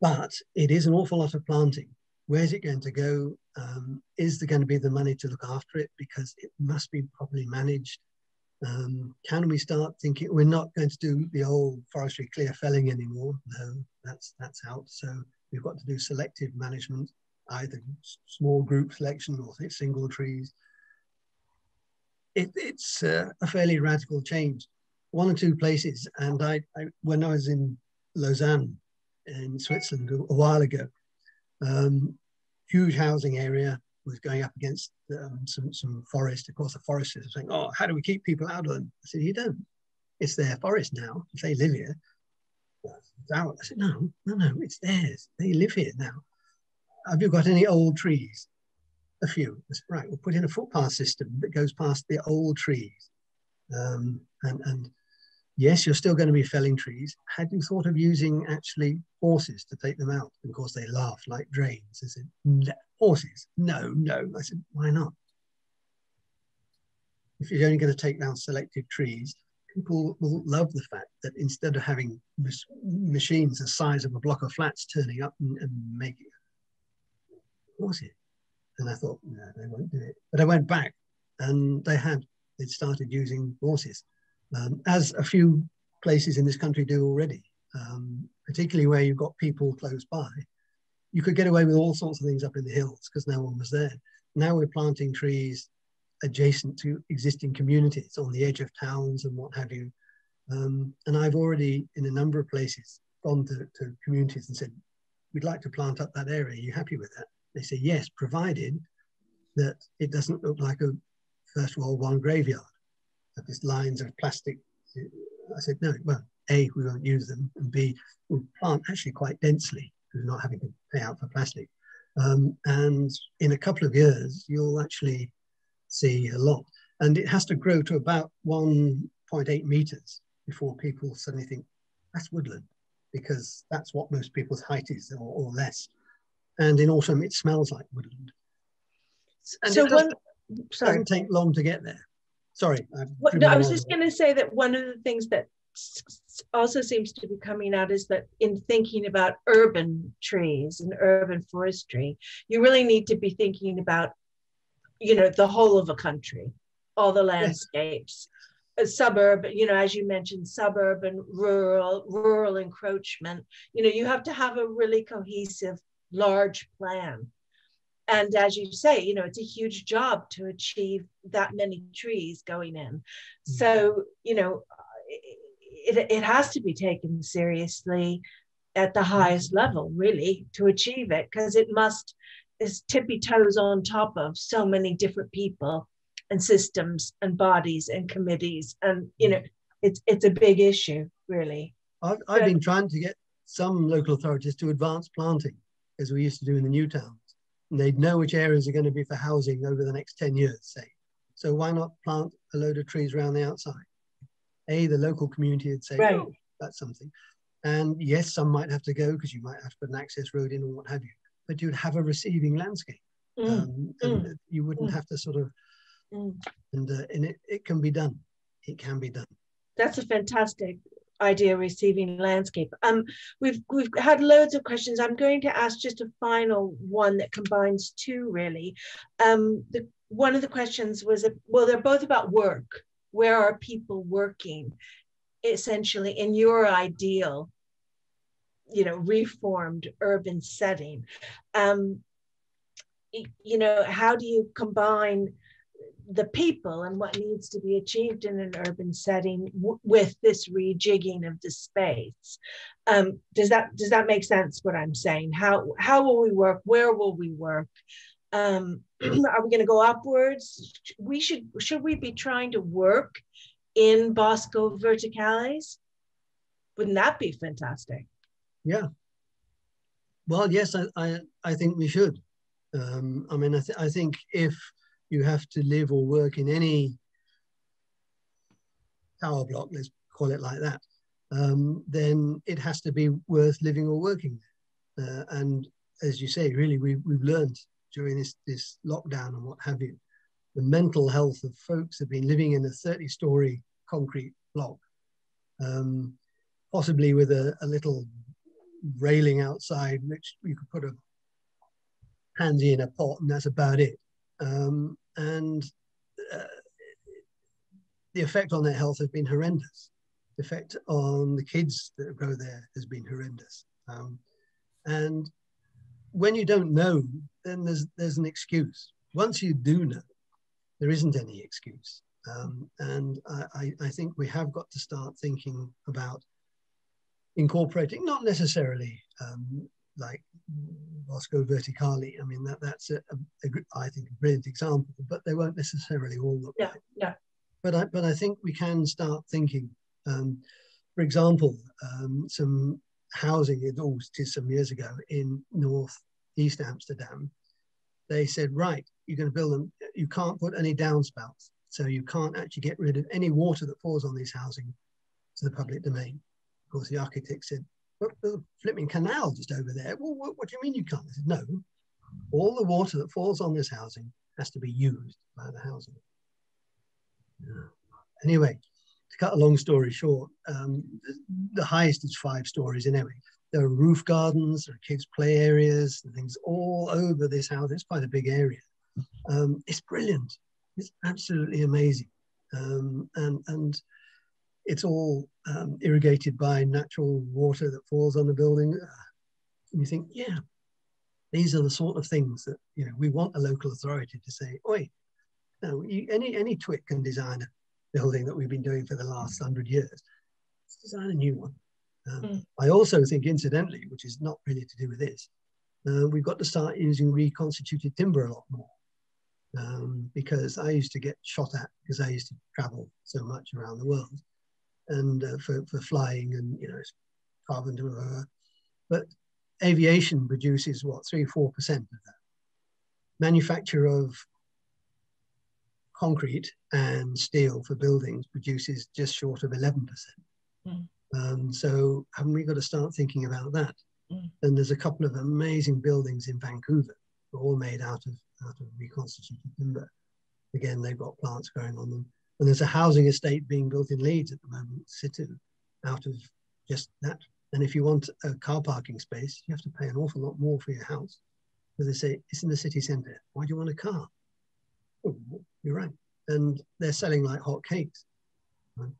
but it is an awful lot of planting. Where's it going to go? Um, is there going to be the money to look after it? Because it must be properly managed. Um, can we start thinking we're not going to do the old forestry clear felling anymore? No, that's that's out. So we've got to do selective management, either small group selection or single trees. It, it's uh, a fairly radical change. One or two places, and I, I when I was in Lausanne in Switzerland a, a while ago, um, huge housing area, was going up against um, some, some forest. Of course, the foresters are saying, oh, how do we keep people out of them? I said, you don't. It's their forest now. If they live here, I said, no, no, no, it's theirs. They live here now. Have you got any old trees? A few. I said, right, we'll put in a footpath system that goes past the old trees. Um, and, and yes, you're still going to be felling trees. Had you thought of using actually horses to take them out? Of course, they laughed like drains. They said, horses? No, no. I said, why not? If you're only going to take down selective trees, people will love the fact that instead of having machines the size of a block of flats turning up and, and making horses. And I thought, no, they won't do it. But I went back and they had, they'd started using horses um, as a few places in this country do already, um, particularly where you've got people close by. You could get away with all sorts of things up in the hills because no one was there. Now we're planting trees adjacent to existing communities on the edge of towns and what have you. Um, and I've already, in a number of places, gone to, to communities and said, we'd like to plant up that area. Are you happy with that? They say, yes, provided that it doesn't look like a First World War graveyard these lines of plastic. I said, no, well, A, we won't use them, and B, we'll plant actually quite densely because we're not having to pay out for plastic. Um, and in a couple of years, you'll actually see a lot. And it has to grow to about 1.8 meters before people suddenly think, that's woodland, because that's what most people's height is or, or less. And in autumn, it smells like woodland. And so it doesn't, one, sorry. doesn't take long to get there. Sorry. Well, no, I was just going to say that one of the things that also seems to be coming out is that in thinking about urban trees and urban forestry, you really need to be thinking about, you know, the whole of a country, all the landscapes. Yes. Suburb, you know, as you mentioned, suburban, rural, rural encroachment. You know, you have to have a really cohesive, large plan and as you say you know it's a huge job to achieve that many trees going in. Mm-hmm. so you know it, it has to be taken seriously at the highest level really to achieve it because it must is tippy toes on top of so many different people and systems and bodies and committees and you know it's it's a big issue really. I've, I've been trying to get some local authorities to advance planting as we used to do in the new town and they'd know which areas are going to be for housing over the next 10 years, say. So why not plant a load of trees around the outside? A, the local community would say, right. oh, that's something. And yes, some might have to go because you might have to put an access road in or what have you, but you'd have a receiving landscape. Mm. Um, and mm. you wouldn't mm. have to sort of, mm. and, uh, and it, it can be done. It can be done. That's a fantastic idea receiving landscape. Um, we've we've had loads of questions. I'm going to ask just a final one that combines two really. Um, the one of the questions was well, they're both about work. Where are people working? Essentially, in your ideal, you know, reformed urban setting. Um, you know, how do you combine the people and what needs to be achieved in an urban setting w- with this rejigging of the space. Um, does that does that make sense? What I'm saying? How how will we work? Where will we work? Um, are we going to go upwards? We should should we be trying to work in Bosco Verticales? Wouldn't that be fantastic? Yeah. Well, yes, I I, I think we should. Um, I mean, I, th- I think if you have to live or work in any tower block, let's call it like that, um, then it has to be worth living or working Uh, and as you say, really, we, we've learned during this, this lockdown and what have you, the mental health of folks have been living in a 30 story concrete block, um, possibly with a, a little railing outside, which you could put a pansy in a pot, and that's about it. Um, and uh, the effect on their health has been horrendous. The effect on the kids that grow there has been horrendous. Um, and when you don't know, then there's there's an excuse. Once you do know, there isn't any excuse. Um, and I, I, think we have got to start thinking about incorporating, not necessarily um, like Bosco Verticale. I mean, that, that's, a, a, a, I think, a brilliant example, but they won't necessarily all look yeah, like. Yeah. But I, but I think we can start thinking. Um, for example, um, some housing, it all just some years ago in north east Amsterdam, they said, right, you're going to build them. You can't put any downspouts. So you can't actually get rid of any water that falls on these housing to the public domain. Of course, the architect said, well, the flipping canal just over there. Well, what, what do you mean you can't? I said, no, all the water that falls on this housing has to be used by the housing. Yeah. Anyway, to cut a long story short, um, the highest is five stories anyway. There are roof gardens, there are kids' play areas, and things all over this house. It's quite a big area. Um, it's brilliant. It's absolutely amazing. Um, and, and it's all um, irrigated by natural water that falls on the building. And you think, yeah, these are the sort of things that, you know, we want a local authority to say, oi, no, you, any, any twit can design a building that we've been doing for the last hundred years. Let's design a new one. Um, mm. I also think, incidentally, which is not really to do with this, uh, we've got to start using reconstituted timber a lot more um, because I used to get shot at because I used to travel so much around the world and uh, for, for flying and, you know, carbon, whatever. But aviation produces what, three, 4% of that. Manufacture of concrete and steel for buildings produces just short of 11%. Mm. Um, so haven't we got to start thinking about that? Mm. And there's a couple of amazing buildings in Vancouver, all made out of out of reconstituted timber. Again, they've got plants growing on them. And there's a housing estate being built in Leeds at the moment, Citu, out of just that. And if you want a car parking space, you have to pay an awful lot more for your house. Because they say, it's in the city centre. Why do you want a car? Oh, you're right. And they're selling like hot cakes.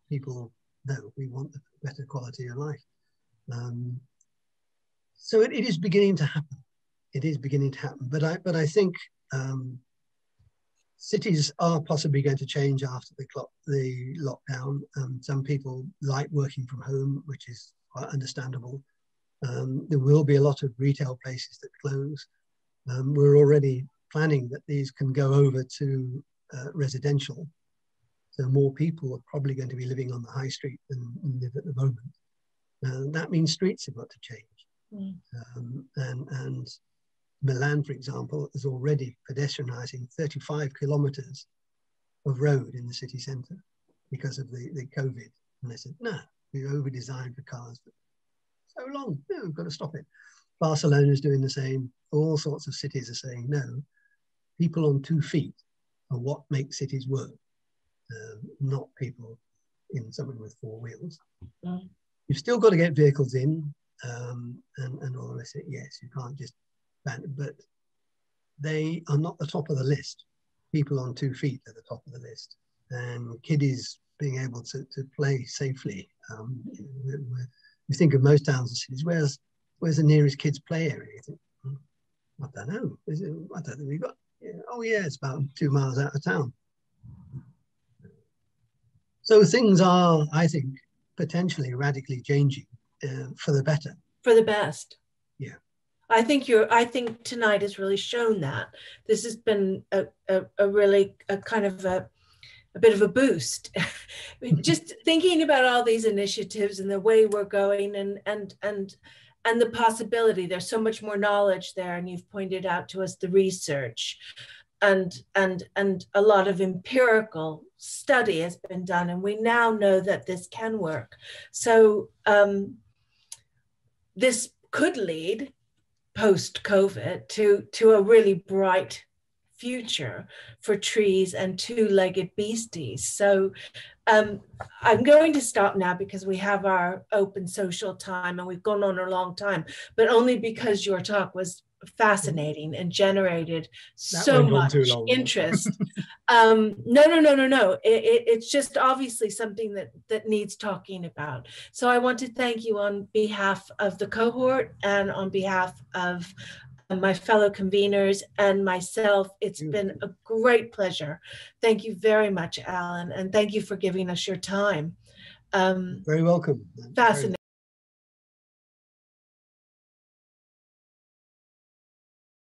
People know we want a better quality of life. Um, so it, it is beginning to happen. It is beginning to happen. But I, but I think um, cities are possibly going to change after the, clock, the lockdown. Um, some people like working from home, which is quite understandable. Um, there will be a lot of retail places that close. Um, we're already planning that these can go over to uh, residential. So more people are probably going to be living on the high street than, than live at the moment. Uh, that means streets have got to change. Mm. Um, and, and Milan, for example, is already pedestrianising 35 kilometres of road in the city centre because of the, the COVID. And they said, no, we over designed for cars for so long. No, we've got to stop it. Barcelona is doing the same. All sorts of cities are saying, no, people on two feet are what makes cities work, um, not people in something with four wheels. You've still got to get vehicles in um, and, and all the rest of it. Yes, you can't just but they are not the top of the list. People on two feet are the top of the list. And kiddies being able to, to play safely. Um, you think of most towns and cities, where's, where's the nearest kids play area? You think, hmm, I don't know. It, I don't think we've got, yeah. oh yeah, it's about two miles out of town. So things are, I think, potentially radically changing uh, for the better. For the best. Yeah. I think you're. I think tonight has really shown that this has been a, a, a really a kind of a, a bit of a boost. Just thinking about all these initiatives and the way we're going, and and and and the possibility. There's so much more knowledge there, and you've pointed out to us the research, and and and a lot of empirical study has been done, and we now know that this can work. So um, this could lead post COVID to to a really bright future for trees and two-legged beasties. So um, I'm going to stop now because we have our open social time and we've gone on a long time, but only because your talk was fascinating and generated That so much interest. um, no, no, no, no, no. It, it, it's just obviously something that that needs talking about. So I want to thank you on behalf of the cohort and on behalf of my fellow conveners and myself. It's been a great pleasure. Thank you very much, Alan, and thank you for giving us your time. Um, Very welcome. Fascinating.